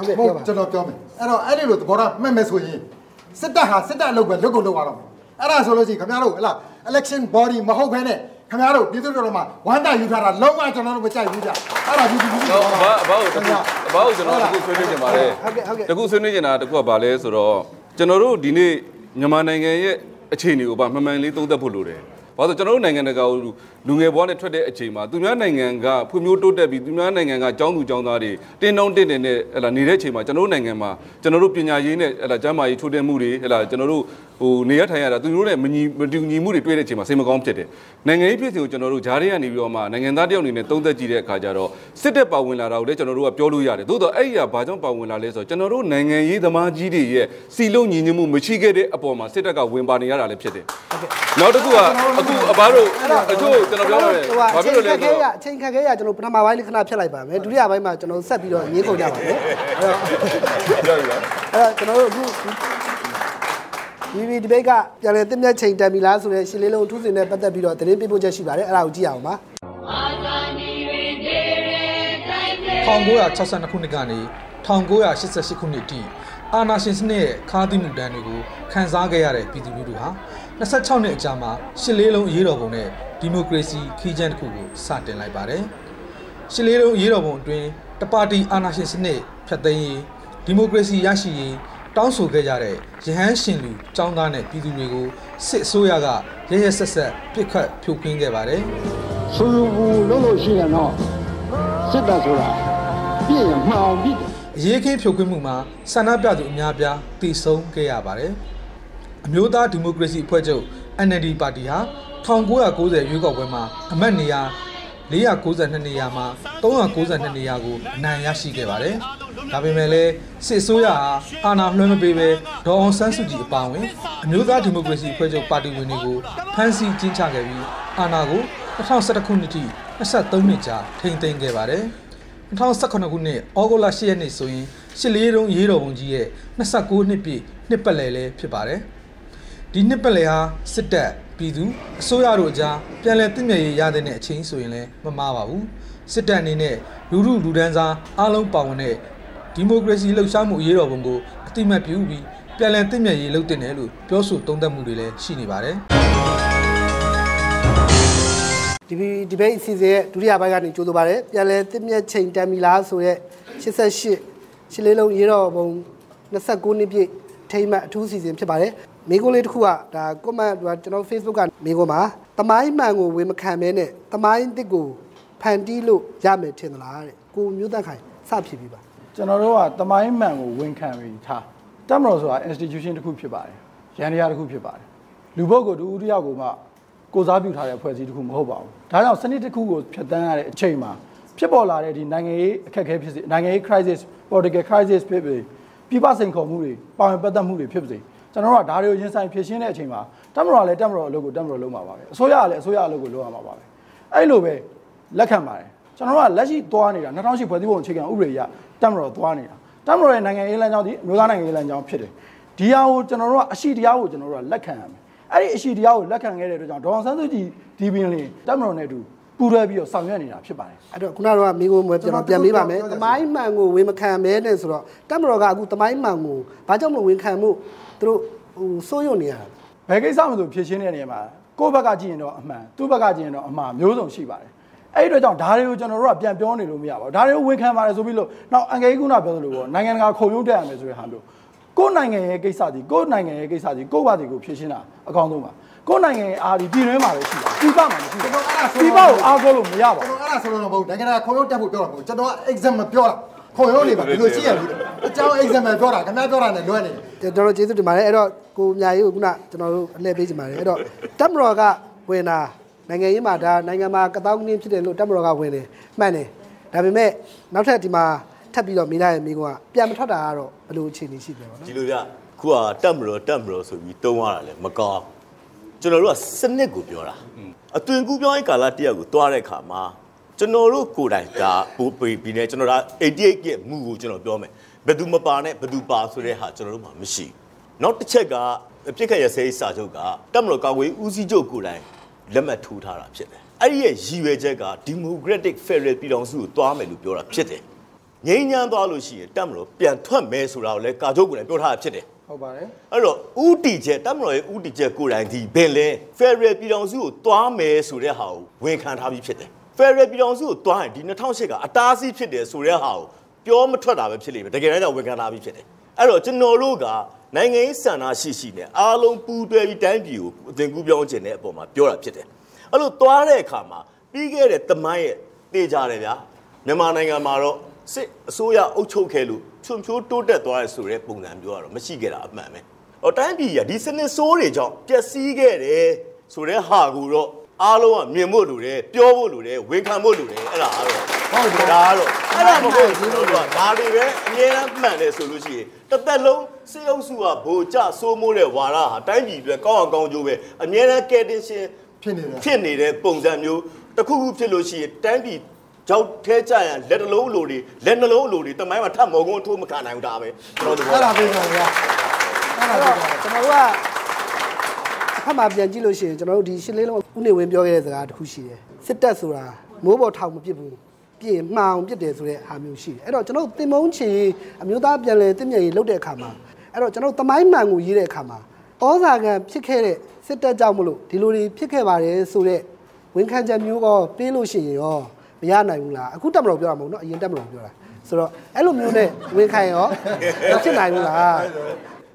ဟုတ်ကဲ့ဟုတ်ပြောပါကျွန်တော်ပြောမယ်အဲ့တော့အဲ့ဒီလိုသဘောထားမှတ်မယ်ဆိုရင်စစ်တပ်ဟာစစ်တပ်အလုပ်ပဲလုပ်ကုန်လုပ်ရတော့မယ်အဲ့ဒါဆိုလို့ရှိရင်ခင်ဗျားတို့ဟလာ election body မဟုတ်ဘဲနဲ့ခင်ဗျားတို့ပြည်သူတို့မှာဝမ်းတာယူထားတာလုံးဝကျွန်တော်တို့မကြိုက်ဘူးကြအဲ့ဒါပြည်သူပြည်သူတော့ဘာဘာကိုတခုဘာကိုကျွန်တော်တခုဆွေးနွေးချင်ပါတယ်ဟုတ်ကဲ့ဟုတ်ကဲ့တခုဆွေးနွေးချင်တာတခုကဘာလဲဆိုတော့ကျွန်တော်တို့ဒီနေ့မြန်မာနိုင်ငံရဲ့အခြေအနေကိုဗာမှန်မှန်လေးသုံးသပ်ဖို့လိုတယ်ဘာလို့ကျွန်တော်တို့နိုင်ငံတကာကိုလူငယ်ဘဝနဲ့ထွက်တဲ့အချိန်မှာသူများနိုင်ငံကဖွံ့ဖြိုးတိုးတက်ပြီးသူများနိုင်ငံကចောင်းသူចောင်းသားတွေတင်းတောင်းတင်းတင်းနဲ့ဟလာနေတဲ့အချိန်မှာကျွန်တော်တို့နိုင်ငံမှာကျွန်တော်တို့ပညာရေးနဲ့ဟလာကျန်းမာရေးထိုးတက်မှုတွေဟလာကျွန်တော်တို့ဟိုနေရထိုင်ရတာသူတို့နဲ့မညီမတူညီမှုတွေတွေ့တဲ့အချိန်မှာစိတ်မကောင်းဖြစ်တယ်နိုင်ငံရေးဖြစ်စဉ်ကိုကျွန်တော်တို့ဂျားတွေကနေပြီးတော့မှနိုင်ငံသားတယောက်အနေနဲ့သုံးသပ်ကြည့်တဲ့အခါကျတော့စစ်တပ်ပါဝင်လာတာကိုလည်းကျွန်တော်တို့ကပြောလို့ရတယ်သို့တော့အဲ့ဒီကဘာကြောင့်ပါဝင်လာလဲဆိုတော့ကျွန်တော်တို့နိုင်ငံရေးသမားကြီးတွေရဲ့စီလုံးညီညွတ်မှုမရှိခဲ့တဲ့အပေါ်မှာစစ်တပ်ကဝင်ပါနေရတာလည်းဖြစ်တယ်နောက်တစ်ခုကအခုအဘတို့အချို့ကျွန်တော်ပြောရတယ်ဘာဖြစ်လို့လဲဆိုတော့အချိန်ခက်ခဲရကျွန်တော်ပထမပိုင်းလေးခဏဖြတ်လိုက်ပါမယ်ဒုတိယပိုင်းမှာကျွန်တော်ဆက်ပြီးတော့ငင်းခုန်ကြပါမယ်အဲ့တော့ပြောရပါအဲ့တော့ကျွန်တော်တို့အခုဒီဗီဒီဘိတ်ကပြန်လဲတင်မြတ်ချိန်တန်ပြီလားဆိုတဲ့ရှင်းလေးလုံးထုစင်နဲ့ပတ်သက်ပြီးတော့သတင်းပေးပို့ချက်ရှိပါတယ်အဲ့ဒါကိုကြည့်အောင်ပါ1962ခုနှစ်ကနေ1988ခုနှစ်အထိအာနာရှင်စနစ်ရဲ့ခါးသီးမှုတန်းတွေကိုခန်းစားခဲ့ရတဲ့ပြည်သူလူထုဟာ26နှစ်အကြာမှာရှစ်လေးလုံးအရေးတော်ပုံနဲ့ ဒီမိုကရေစီခီးကျန်းတစ်ခုကိုစတင်လိုက်ပါတယ်။ရှစ်လေးလုံးအရေးတော်ပုံအတွင်းတပါတီအာနာရှင်စနစ်ဖျက်သိမ်းရေးဒီမိုကရေစီရရှိရေးတောင်းဆိုခဲ့ကြတဲ့ရဟန်းရှင်လူចောင်းသားနဲ့ပြည်သူတွေကိုစစ်အစိုးရကရရဆက်ဆက်ပြစ်ခတ်ဖြိုခွင်းခဲ့ပါတယ်။ဆူဆူဘူးလုံးလို့ရှိရင်တော့စစ်တပ်ဆိုတာပြည့်ရင်မှောင်ပြည့်တယ်အရေးခင်းဖြိုခွင်းမှုမှာဆန္ဒပြသူအများပြားတည်ဆုံခဲ့ရပါတယ်။အမျိုးသားဒီမိုကရေစီအဖွဲ့ချုပ် NLD ပါတီဟာ 1990ရွေးကောက်ပွဲမှာအမတ်နေရာ492နေရာမှာ392နေရာကိုအနိုင်ရရှိခဲ့ပါတယ်။ဒါပေမဲ့လည်းစစ်အစိုးရဟာအာဏာလွှဲမပေးဘဲဒေါ်အောင်ဆန်းစုကြည်အပါအဝင်အမျိုးသားဒီမိုကရေစီအဖွဲ့ချုပ်ပါတီဝင်တွေကိုဖမ်းဆီးကျင်းချခဲ့ပြီးအာဏာကို2011ခုနှစ်ထိ23နှစ်ကြာထိန်းသိမ်းခဲ့ပါတယ်။2018ခုနှစ်ဩဂုတ်လ10ရက်နေ့ဆိုရင်ရှစ်လေးတုံးရေးတော်ပုံကြီးရဲ့29နှစ်ပြည့်နှစ်ပတ်လည်လည်းဖြစ်ပါတယ်။ဒီနှစ်ပတ်လည်ဟာစစ်တပ် ပြည်သူအစိုးရတို့အကြားပြန်လည်တည်မြဲရေးရတဲ့အချိန်ဆိုရင်လည်းမမှားပါဘူး။စစ်တပ်အနေနဲ့လူမှုလူဒန်းစားအားလုံးပါဝင်တဲ့ဒီမိုကရေစီလှုပ်ရှားမှုအရေးတော်ပုံကိုအတိမတ်ပြုပြီးပြန်လည်တည်မြဲရေးလုပ်တင်တယ်လို့ပြောဆိုသုံးသပ်မှုတွေလည်းရှိနေပါတယ်။ဒီဒီဘိတ်အစီအစဉ်ရဲ့ဒုတိယပိုင်းကနေကြိုးဆိုပါရယ်ပြန်လဲတစ်မြက်ချိန်တန်ပြီလားဆိုရက်88ရှစ်လေးလုံးရေတော့ဘုံ29နှစ်ပြည့်ထိမ့်မှတ်အထူးအစီအစဉ်ဖြစ်ပါတယ် မိကုန်းလေးတစ်ခုကဒါ comment ကကျွန်တော် Facebook ကမိကုန်းမှာတမိုင်းမှန်ကိုဝေမခံမဲနဲ့တမိုင်းတစ်ကိုဖန်တီးလို့ရမယ်ထင်သလားတဲ့ကိုမျိုးသက်ခိုင်စဖြစ်ပြီပါကျွန်တော်တို့ကတမိုင်းမှန်ကိုဝန်ခံပြီးထားတက်မတော်ဆိုတာ institution တစ်ခုဖြစ်ပါတယ်ရန်တရားတစ်ခုဖြစ်ပါတယ်လူပုဂ္ဂိုလ်တူဦးတစ်ယောက်ကိုမှကိုစားပြုထားတဲ့အဖွဲ့အစည်းတစ်ခုမဟုတ်ပါဘူးဒါကြောင့်စနစ်တစ်ခုကိုဖျက်ဆီးရတဲ့အချိန်မှာဖြစ်ပေါ်လာတဲ့ဒီနိုင်ငံရေးအခက်အခဲဖြစ်စေနိုင်ငံရေး crisis political crisis ဖြစ်စေပြည်ပစိန်ခေါ်မှုတွေပါဝင်ပတ်သက်မှုတွေဖြစ်စေ ကျွန်တော်တို့ကဒါတွေကိုရင်ဆိုင်ဖြေရှင်းတဲ့အချိန်မှာတက်မတော်ကလည်းတက်မတော်အလုပ်ကိုတက်မတော်လုပ်မှာပါပဲအစိုးရကလည်းအစိုးရအလုပ်ကိုလုပ်ရမှာပါပဲအဲ့လိုပဲလက်ခံပါတယ်ကျွန်တော်တို့ကလက်ရှိသွားနေတာ2008ဖွဲ့စည်းပုံအခြေခံဥပဒေအရတက်မတော်သွားနေတာတက်မတော်ရဲ့နိုင်ငံရေးလမ်းကြောင်းဒီအမျိုးသားနိုင်ငံရေးလမ်းကြောင်းဖြစ်တယ်ဒီဟာကိုကျွန်တော်တို့ကအရှိတရားကိုကျွန်တော်တို့ကလက်ခံရမယ်အဲ့ဒီအရှိတရားကိုလက်ခံခဲ့တဲ့အတွက်ကြောင့်ဒေါအောင်ဆန်းစုကြည်ဒီပင်လင်တက်မတော်နဲ့အတူပူးတွဲပြီးတော့ဆောင်ရွက်နေတာဖြစ်ပါတယ်အဲ့တော့ခုနကတော့မိကိုမွေးကျွန်တော်ပြန်မေးပါမယ်တမိုင်းမှန်ကိုဝေမခံမဲနဲ့ဆိုတော့တက်မတော်ကအခုတမိုင်းမှန်ကိုဘာကြောင့်မလို့ဝင်ခံမှု သူတို့ဟိုစိုးရုံနေရတာလဲဘယ်ကိစ္စမှဆိုဖြေရှင်းတဲ့နေရာမှာကိုယ့်ဘက်ကကြည့်ရင်တော့အမှန်သူ့ဘက်ကကြည့်ရင်တော့အမှားမျိုးစုံရှိပါတယ်အဲ့ဒီတော့ကြောင့်ဒါတွေကိုကျွန်တော်တို့ကပြန်ပြောနေလို့မရပါဘူးဒါတွေကိုဝန်ခံပါတယ်ဆိုပြီးလို့နောက်အင်္ဂလိပ်ကုနာပြောသလိုပေါ့နိုင်ငံတကာခုံရုံးတက်ရမယ်ဆိုတဲ့ဟာမျိုးကိုယ့်နိုင်ငံရဲ့ကိစ္စဒီကိုယ့်နိုင်ငံရဲ့ကိစ္စဒီကိုယ့်ဘာဒီကိုဖြေရှင်းတာအကောင်းဆုံးပါကိုယ့်နိုင်ငံရဲ့အာဒီပြည်တွင်းမှာပဲရှိတာပြည်ပမှာမရှိဘူးပြည်ပကိုအားကိုးလို့မရပါကျွန်ဘူးတော်အဲ့ဒါဆိုလို့တော့မဟုတ်နိုင်ငံတကာခုံရုံးတက်ဖို့ပြောတာမဟုတ်ကျွန်တော်က exam မပြောတာ ခုံရုံးနေပါဒီလိုရှိရဘူးအကြောင်း exam ပြောတာခင်ဗျားပြောတာနဲ့လွဲနေတယ်ကျွန်တော်တို့ကျေးဇူးတင်ပါတယ်အဲ့တော့ကိုအများကြီးကိုခုနကျွန်တော်တို့အလှည့်ပေးချင်ပါတယ်အဲ့တော့တက်မတော်ကဝင်တာနိုင်ငံရေးမှာဒါနိုင်ငံမှာကတောင်းကင်းဖြစ်တယ်လို့တက်မတော်ကဝင်တယ်မှန်တယ်ဒါပေမဲ့နောက်ထပ်ဒီမှာထပ်ပြီးတော့မိသားရဲ့မိကုန်းကပြန်မထွက်တာကတော့ဘယ်လိုအခြေအနေရှိတယ်ပေါ့နော်ဒီလိုပြခုကတက်မလို့တက်မလို့ဆိုပြီးတုံးရတာလေမကောင်းကျွန်တော်တို့ကစနစ်ကိုပြောတာအသွင်ကူးပြောင်းရေးကာလတရက်ကိုတွားတဲ့ခါမှာ ကျွန်တော်တို့ကိုယ်တိုင်ကပိုးပေပြီးနေကျွန်တော်ဒါ88ရဲ့မူကိုကျွန်တော်ပြောမယ်ဘယ်သူမပါနဲ့ဘယ်သူပါဆိုတဲ့ဟာကျွန်တော်တို့မှမရှိဘူးနောက်တစ်ချက်ကပြစ်ခတ်ရစေးစာချုပ်ကတက်မလို့ကာဝေးဦးစီးချုပ်ကိုယ်တိုင်လက်မှတ်ထိုးထားတာဖြစ်တယ်အဲ့ဒီရဲ့ရည်ရွယ်ချက်က Democratic Federal ပြည်ထောင်စုကိုတွားမယ်လို့ပြောတာဖြစ်တယ်ငြိမ်းချမ်းသွားလို့ရှိရင်တက်မလို့ပြန်ထွက်မယ်ဆိုတာကိုလည်းကာချုပ်ကိုလည်းပြောထားတာဖြစ်တယ်ဟုတ်ပါတယ်အဲ့တော့ဥတီချက်တမတော်ရဲ့ဥတီချက်ကိုယ်တိုင်ဒီဘယ်လဲဖယ်ရယ်ပြည်တော်စုကိုတွားမယ်ဆိုတဲ့ဟာကိုဝန်ခံထားပြီးဖြစ်တယ် ဖယ်ရယ်ပြည်တော်စုကိုတွားရင်ဒီ2008ကအတားအဆီးဖြစ်တယ်ဆိုတဲ့ဟာကိုပြောမထွက်တာပဲဖြစ်လိမ့်မယ်တကယ်တမ်းကျဝန်ခံထားပြီးဖြစ်တယ်အဲ့တော့ကျွန်တော်တို့ကနိုင်ငံရေးစံနာရှိရှိနဲ့အားလုံးပူးတွဲပြီးတိုင်းပြည်ကိုအသွင်ကူးပြောင်းခြင်းတဲ့အပေါ်မှာပြောတာဖြစ်တယ်အဲ့လိုတွားတဲ့အခါမှာပြီးခဲ့တဲ့တမိုင်းရဲ့တေးကြတယ်ဗျာမြန်မာနိုင်ငံမှာတော့စစ်အစိုးရအုပ်ချုပ်ခဲ့လို့ချွန်ဖြိုးတိုးတက်သွားတယ်ဆိုတဲ့ပုံစံမျိုးကတော့မရှိခဲ့တာအမှန်ပဲ။ဟောတိုင်းပြည်ကဒီစနစ်ဆိုးတွေကြောင့်ပျက်စီးခဲ့တယ်ဆိုတဲ့ဟာကိုတော့ အားလုံးကမြင်ဖို့လိုတယ်ပြောဖို့လိုတယ်ဝန်ခံဖို့လိုတယ်အဲ့ဒါကတော့ဟုတ်တယ်ဒါကတော့အဲ့ဒါမဟုတ်ဘူးလို့ကဒါတွေပဲအမြဲတမ်းမှန်တယ်ဆိုလို့ရှိရင်တစ်သက်လုံးစေအုပ်စုကဘိုလ်ကျစိုးမိုးတဲ့ဝါဒဟာတိုင်းပြည်အတွက်ကောင်းအောင်ကောင်းကျိုးပဲအမြဲတမ်းကဲတင်ရှင်ဖြစ်နေတယ်ဖြစ်နေတဲ့ပုံစံမျိုးတစ်ခုခုဖြစ်လို့ရှိရင်တိုင်းပြည်ကြောက်ထဲကြရန်လက်တစ်လုံးအလိုတွေလက်နှလုံးအလိုတွေတမိုင်းမှာထပ်မော်ကုန်းထိုးမခံနိုင်ဘူးဒါပဲကျွန်တော်တို့အဲ့ဒါပြောပြေးပါဗျာအဲ့ဒါအဲ့ပြေးတော့ပါကျွန်တော်တို့က အခါမှာပြန်ကြည့်လို့ရှိရင်ကျွန်တော်တို့ဒီရှင်းလေးလုံးဥနေဝင်ပြောခဲ့တဲ့စကားတစ်ခုရှိတယ်စစ်တပ်ဆိုတာမိုးပေါ်ထောင်မပစ်ဘူးပြင်မှောင်ပစ်တယ်ဆိုတဲ့ဟာမျိုးရှိတယ်အဲ့တော့ကျွန်တော်တို့တင်မုံချီအမျိုးသားပြန်လဲတင်မြင်ရေးလုပ်တဲ့အခါမှာအဲ့တော့ကျွန်တော်တို့တမိုင်းမှန်ကိုရေးတဲ့အခါမှာဩဇာခံဖြစ်ခဲ့တဲ့စစ်တပ်ကြောင့်မလို့ဒီလိုတွေဖြစ်ခဲ့ပါတယ်ဆိုတဲ့ဝန်ခံချက်မျိုးကောပေးလို့ရှိရင်ရောမရနိုင်ဘူးလားအခုတက်မလို့ပြောတာမဟုတ်နော်အရင်တက်မလို့ပြောတာဆိုတော့အဲ့လိုမျိုးနဲ့ဝန်ခံရောမဖြစ်နိုင်ဘူးလား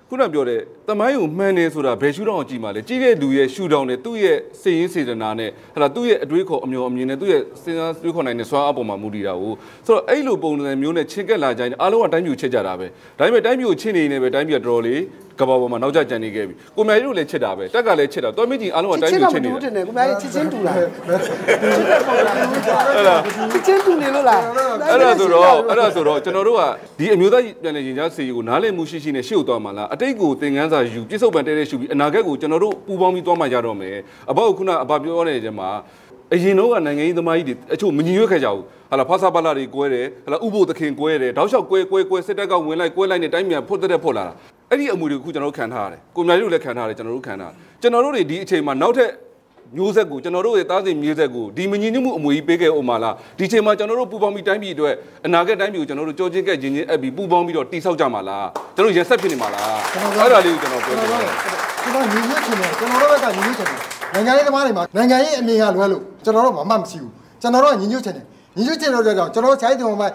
ခုနပြောတဲ့ တမိုင်းကိုမှန်တယ်ဆိုတာဘယ်ရှုထောင့်ကိုကြည့်မှလဲကြည့်တဲ့လူရဲ့ရှုထောင့်နဲ့သူ့ရဲ့စိတ်ရင်းစေတနာနဲ့ဟလာသူ့ရဲ့အတွေးခေါ်အမျှော်အမြင်နဲ့သူ့ရဲ့စဉ်းစားတွေးခေါ်နိုင်တဲ့စွမ်းအားပေါ်မှာမူတည်တာကိုဆိုတော့အဲ့လိုပုံစံမျိုးနဲ့ချင်းကက်လာကြရင်အားလုံးကတိုင်းပြည်ကိုချစ်ကြတာပဲဒါပေမဲ့တိုင်းပြည်ကိုချစ်နေနေပဲတိုင်းပြည်ကတော်တော်လေးကဘာပေါ်မှာနောက်ကျကြံနေခဲ့ပြီကိုမြိုင်တို့လည်းချစ်တာပဲတက်ကလည်းချစ်တာတော်မင်းကြီးအားလုံးကတိုင်းပြည်ကိုချစ်နေချစ်တယ်တယ်ကိုများချစ်ချင်းတူလားချစ်တဲ့ပုံလားချစ်ချင်းတူနေလို့လားအဲ့ဒါဆိုတော့အဲ့ဒါဆိုတော့ကျွန်တော်တို့ကဒီအမျိုးသားပြန်လည်ရင်ကြားစီကိုနားလည်မှုရှိရှိနဲ့ရှေ့ကိုသွားမှာလားအတိတ်ကိုသင်ခန်းစာယူပြစ္ဆုတ်ပံတဲတဲရှုပြီးအနာဂတ်ကိုကျွန်တော်တို့ပူပေါင်းပြီးသွားမှရတော့မယ်အဘောက်ခုနအဘပြောနေတဲ့ချက်မှာအရင်တော့ကနိုင်ငံရေးသမားကြီးတွေအချို့မညီရွက်ခဲ့ကြဘူးဟာလာဖာစာပါလာတွေကွဲတယ်ဟာလာဥဖို့သခင်ကွဲတယ်တောက်လျှောက်ကွဲကွဲကွဲစစ်တပ်ကဝင်လိုက်ကွဲလိုက်နဲ့တိုင်းမြန်ဖွတ်တဲ့ဖွတ်လာတာအဲ့ဒီအမှုတွေကိုခုကျွန်တော်တို့ခံထားရတယ်ကိုမြိုင်တို့လည်းခံထားရတယ်ကျွန်တော်တို့ခံထားကျွန်တော်တို့တွေဒီအချိန်မှာနောက်ထပ် မျိုးဆက်ကိုကျွန်တော်တို့ရဲ့သားစဉ်မျိုးဆက်ကိုဒီမညီညွတ်မှုအမွေကြီးပေးခဲ့အောင်မလားဒီချိန်မှာကျွန်တော်တို့ပူပေါင်းပြီးတိုင်းပြည်အတွက်အနာဂတ်တိုင်းပြည်ကိုကျွန်တော်တို့ကြောချင်းကက်ချင်းချင်းအပ်ပြီးပူပေါင်းပြီးတော့တိဆောက်ကြမှာလားကျွန်တော်ရက်ဆက်ဖြစ်နေမှာလားအဲ့ဒါလေးကိုကျွန်တော်ပြောကျွန်ပြတော်တယ်တို့ကျွန်တော်ညီညွတ်ချင်တယ်ကျွန်တော်တို့ဘက်ကညီညွတ်ချင်တယ်နိုင်ငံရေးသမားတွေမှာနိုင်ငံရေးအမြင်ကလွဲလို့ကျွန်တော်တို့မမှမရှိဘူးကျွန်တော်တို့ကညီညွတ်ချင်တယ်ညီညွတ်ချင်တော့ကြောင့်ကျွန်တော်တို့ဆိုင်တင်မှာ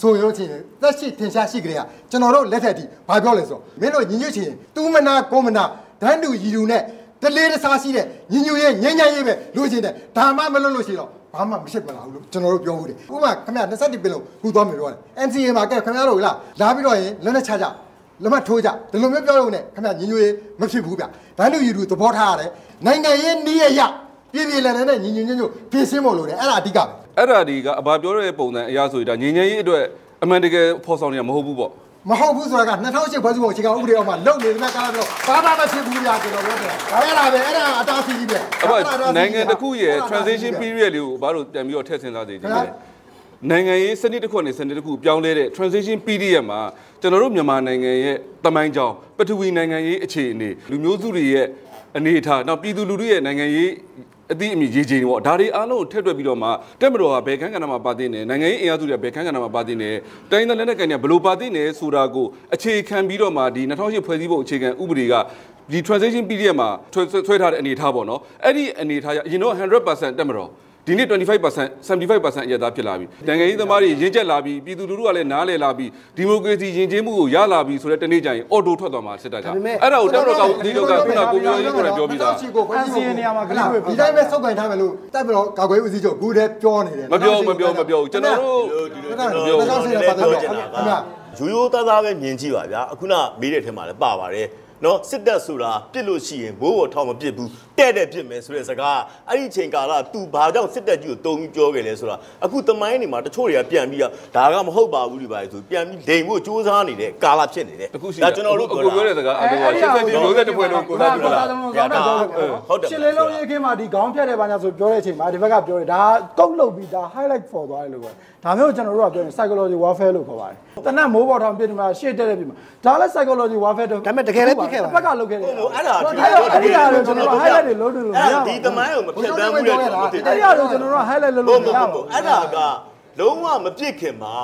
ဆိုရင်လို့ချင်းသက်ရှိထင်ရှားရှိကြရကျွန်တော်တို့လက်ထက်ဒီဘာပြောလဲဆိုမင်းတို့ညီညွတ်ချင်သူမနာကိုမနာဒန်းတူရီတူနဲ့ တလေးတစားရှိတဲ့ညီညွတ်ရဲ့ငញ្ញမ်းရေးပဲလို့ချင်တယ်ဒါမှမလွတ်လို့ရှိတော့ဘာမှမဖြစ်မလာဘူးလို့ကျွန်တော်တို့ပြောဦးတယ်ဥပမာခင်ဗျ20ပင်လုံးခုသွားမယ်ပြောတယ် NCA မှာကဲခင်ဗျားတို့လာလာပြီးတော့ရင်လက်နဲ့ချကြလက်မထိုးကြဒီလိုမျိုးပြောလို့နဲ့ခင်ဗျညီညွတ်ရေးမဖြစ်ဘူးဗျဒန်းတူရီတူသဘောထားရတယ်နိုင်ငံရေးနည်းရရပြည်ပြည်လည်းနဲ့ညီညွတ်ညွတ်ပြင်ဆင်ဖို့လိုတယ်အဲ့ဒါအဓိကပဲအဲ့ဒါဒီကအဘာပြောတဲ့ပုံစံအရာဆိုရင်ဒါငြိမ်းချမ်းရေးအတွက်အမှန်တကယ်ဖော်ဆောင်နေတာမဟုတ်ဘူးပေါ့ မဟုတ်ဘူးဆိုတာက2008ဖွဲ့စည်းပုံအခြေခံဥပဒေအောက်မှာလုံနေတဲ့ကာလတော့ဘာမှမဖြစ်ဘူးများကျွန်တော်ပြောတယ်အဲ့ဒါပဲအဲ့ဒါအတားဆီးကြီးပဲအဘနိုင်ငံတစ်ခုရဲ့ transition period လေးကိုဘာလို့ပြန်ပြီးတော့ထည့်ဆင်းသားသေးတယ်လဲနိုင်ငံရေးစနစ်တစ်ခုနဲ့စနစ်တစ်ခုပြောင်းလဲတဲ့ transition period မှာကျွန်တော်တို့မြန်မာနိုင်ငံရဲ့တမိုင်းကြောင်းပထဝီနိုင်ငံရေးအခြေအနေလူမျိုးစုတွေရဲ့အနေအထားနောက်ပြည်သူလူထုရဲ့နိုင်ငံရေး အသည့်အမြည်ရေးချိန်ပေါ့ဒါတွေအားလုံးကိုထည့်တွက်ပြီးတော့မှတက်မတော်ကဘယ်ခန်းကဏ္ဍမှာပါတင်တယ်နိုင်ငံရေးအင်အားစုတွေကဘယ်ခန်းကဏ္ဍမှာပါတင်တယ်တိုင်းဒေသလက်နက်ကိုင်တွေကဘယ်လိုပါတင်တယ်ဆိုတာကိုအခြေခံပြီးတော့မှဒီ2008ဖွဲ့စည်းပုံအခြေခံဥပဒေကဒီ transition period မှာဆွဲဆွဲထားတဲ့အနေအထားပေါ့နော်အဲ့ဒီအနေအထားရအရင်တော့100%တက်မတော် ဒီနေ့25% 75%အရသာဖြစ်လာပြီနိုင်ငံရေးသမားတွေရင်းချက်လာပြီပြည်သူလူထုကလည်းနားလည်လာပြီဒီမိုကရေစီယဉ်ကျေးမှုကိုရလာပြီဆိုတဲ့တနေ့ကျရင်အော်တိုထွက်သွားမှာစစ်တပ်ကအဲ့ဒါကိုတက်မတော်ကဦးစီးချုပ်ကခုနကကိုမျိုးရေးကိုလည်းပြောပြီးသားဒီတိုင်းပဲစောက်ကင်ထားမယ်လို့တက်ပြီးတော့ကာကွယ်ဦးစီးချုပ်ဘူးတည်းပြောနေတယ်မပြောမပြောမပြောကျွန်တော်တို့ဒီလိုကျွန်တော်တို့ပြောချင်တာကရိုးရိုးသားသားပဲမြင်ကြည့်ပါဗျာအခုနမေးတဲ့ထဲမှာလည်းပါပါတယ် နော်စစ်တပ်ဆိုတာပြစ်လို့ရှိရင်ဘိုးဘော်ထောင်မပြစ်ဘူးတဲ့တဲ့ပြစ်မယ်ဆိုတဲ့စကားအဲ့ဒီအချိန်ကာလ तू ဘာကြောင့်စစ်တပ်ကြီးကိုတုံးပြီးပြောခဲ့လဲဆိုတာအခုတမိုင်းနေမှာတချို့တွေကပြန်ပြီးတော့ဒါကမဟုတ်ပါဘူးဒီပါဆိုပြန်ပြီးလိန်ဖို့စူးစမ်းနေတဲ့ကာလဖြစ်နေတယ်အခုရှိဒါကျွန်တော်တို့အခုပြောတဲ့စကားအတူတူ80 90တပွဲလုံးကိုသားပြောတာဟုတ်တယ်ရှင်းလေးလုံးရေးခင်းမှာဒီခေါင်းဖြတ်တဲ့ဘာညာဆိုပြောတဲ့အချိန်မှာဒီဘက်ကပြောတယ်ဒါကုတ်လုပ်ပြီးဒါ highlight for သွားတယ်လို့ပြောဒါမျိုးကျွန်တော်တို့ကပြောရင် psychology warfare လို့ခေါ်ပါတယ်တနတ်မိုးပေါ်ထောင်ပြစ်ဒီမှာရှေ့တက်တဲ့ပြစ်မှာဒါလည်း psychology warfare တော့ဒါပေမဲ့တကယ်လည်းပြစ်ခဲ့ပါဘက်ကလုပ်ခဲ့တယ်ဟိုအဲ့ဒါအဲ့ဒီကတော့ကျွန်တော်တို့ highlight တွေလုပ်တယ်လို့မရအဲ့ဒါဘူးဒီတမိုင်းကိုမဖြတ်တန်းဘူးလေအဲ့ဒီကတော့ကျွန်တော်တို့ highlight လုပ်ဘုံလို့မဘုံရဘုံဘူးအဲ့ဒါကလုံးဝမပြစ်ခင်မှာ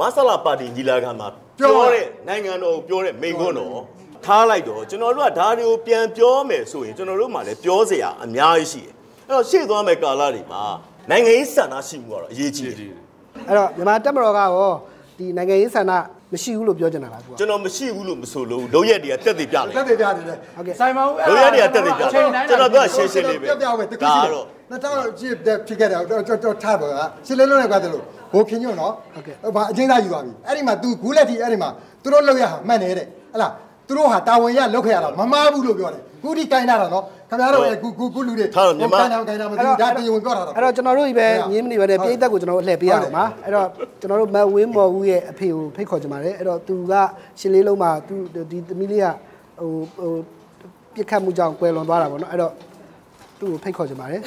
မဆလာပါတီညီလာခံမှာပြောတဲ့နိုင်ငံတော်ကိုပြောတဲ့မိန့်ခွန်းတော်ထားလိုက်တော့ကျွန်တော်တို့ကဒါတွေကိုပြန်ပြောမယ်ဆိုရင်ကျွန်တော်တို့မှလည်းပြောစရာအများကြီးရှိတယ်အဲ့တော့ရှေ့သွားမယ့်ကာလတွေမှာနိုင်ငံရေးစံနှရှိမှုကတော့အရေးကြီးတယ်အဲ့တော့မြန်မာတက်မတော်ကရောဒီနိုင်ငံရေးဆန္ဒ မရှိဘူးလို့ပြောချင်တာလားကွာကျွန်တော်မရှိဘူးလို့မဆိုလို့လုံးရက်တွေကတက်တည်ပြလိုက်တက်တယ်ပြနေတယ်ဟုတ်ကဲ့ဆိုင်ပါဦးလုံးရက်တွေကတက်တည်ပြလိုက်ကျွန်တော်တို့ကရှင်းရှင်းလေးပဲပြပြပဲတခုဒါရှိတယ်တော့နှစ်တောင်းကြည့်တဲ့ဖြစ်ခဲ့တယ်တော့တော့တော့ထားပါကရှင်းလေးလုံးနဲ့ကွာတယ်လို့ဘိုးခင်ညွန့်နော်ဘာအချင်းသားယူသွားပြီအဲ့ဒီမှာ तू ဂူးလက်တီအဲ့ဒီမှာသူတို့လောက်ရဟာမှန်နေတဲ့ဟလားသူတို့ဟာတာဝန်ရလောက် ခဲ့ရတာမမားဘူးလို့ပြောတယ်ခုဒီကိုင်းတာတော့နော်ခင်ဗျားတို့ရဲ့ဂူဂူဂူလူတွေကိုင်းတာကိုင်းတာမသိဘူးဒါတင်ဝင်ပြောတာတော့အဲ့တော့ကျွန်တော်တို့ကြီးပဲငင်းမနေပါနဲ့ပြည်သက်ကိုကျွန်တော်တို့အလှည့်ပေးရအောင်ပါအဲ့တော့ကျွန်တော်တို့မတ်ဝင်းမော်ဦးရဲ့အဖေကိုဖိတ်ခေါ်ကြပါတယ်အဲ့တော့သူကရှင်းလေးလုံးမှာသူဒီသမီးလေးကဟိုဟိုပြစ်ခတ်မှုကြောင့်ကွယ်လွန်သွားတာပေါ့နော်အဲ့တော့သူ့ကိုဖိတ်ခေါ်ကြပါတယ်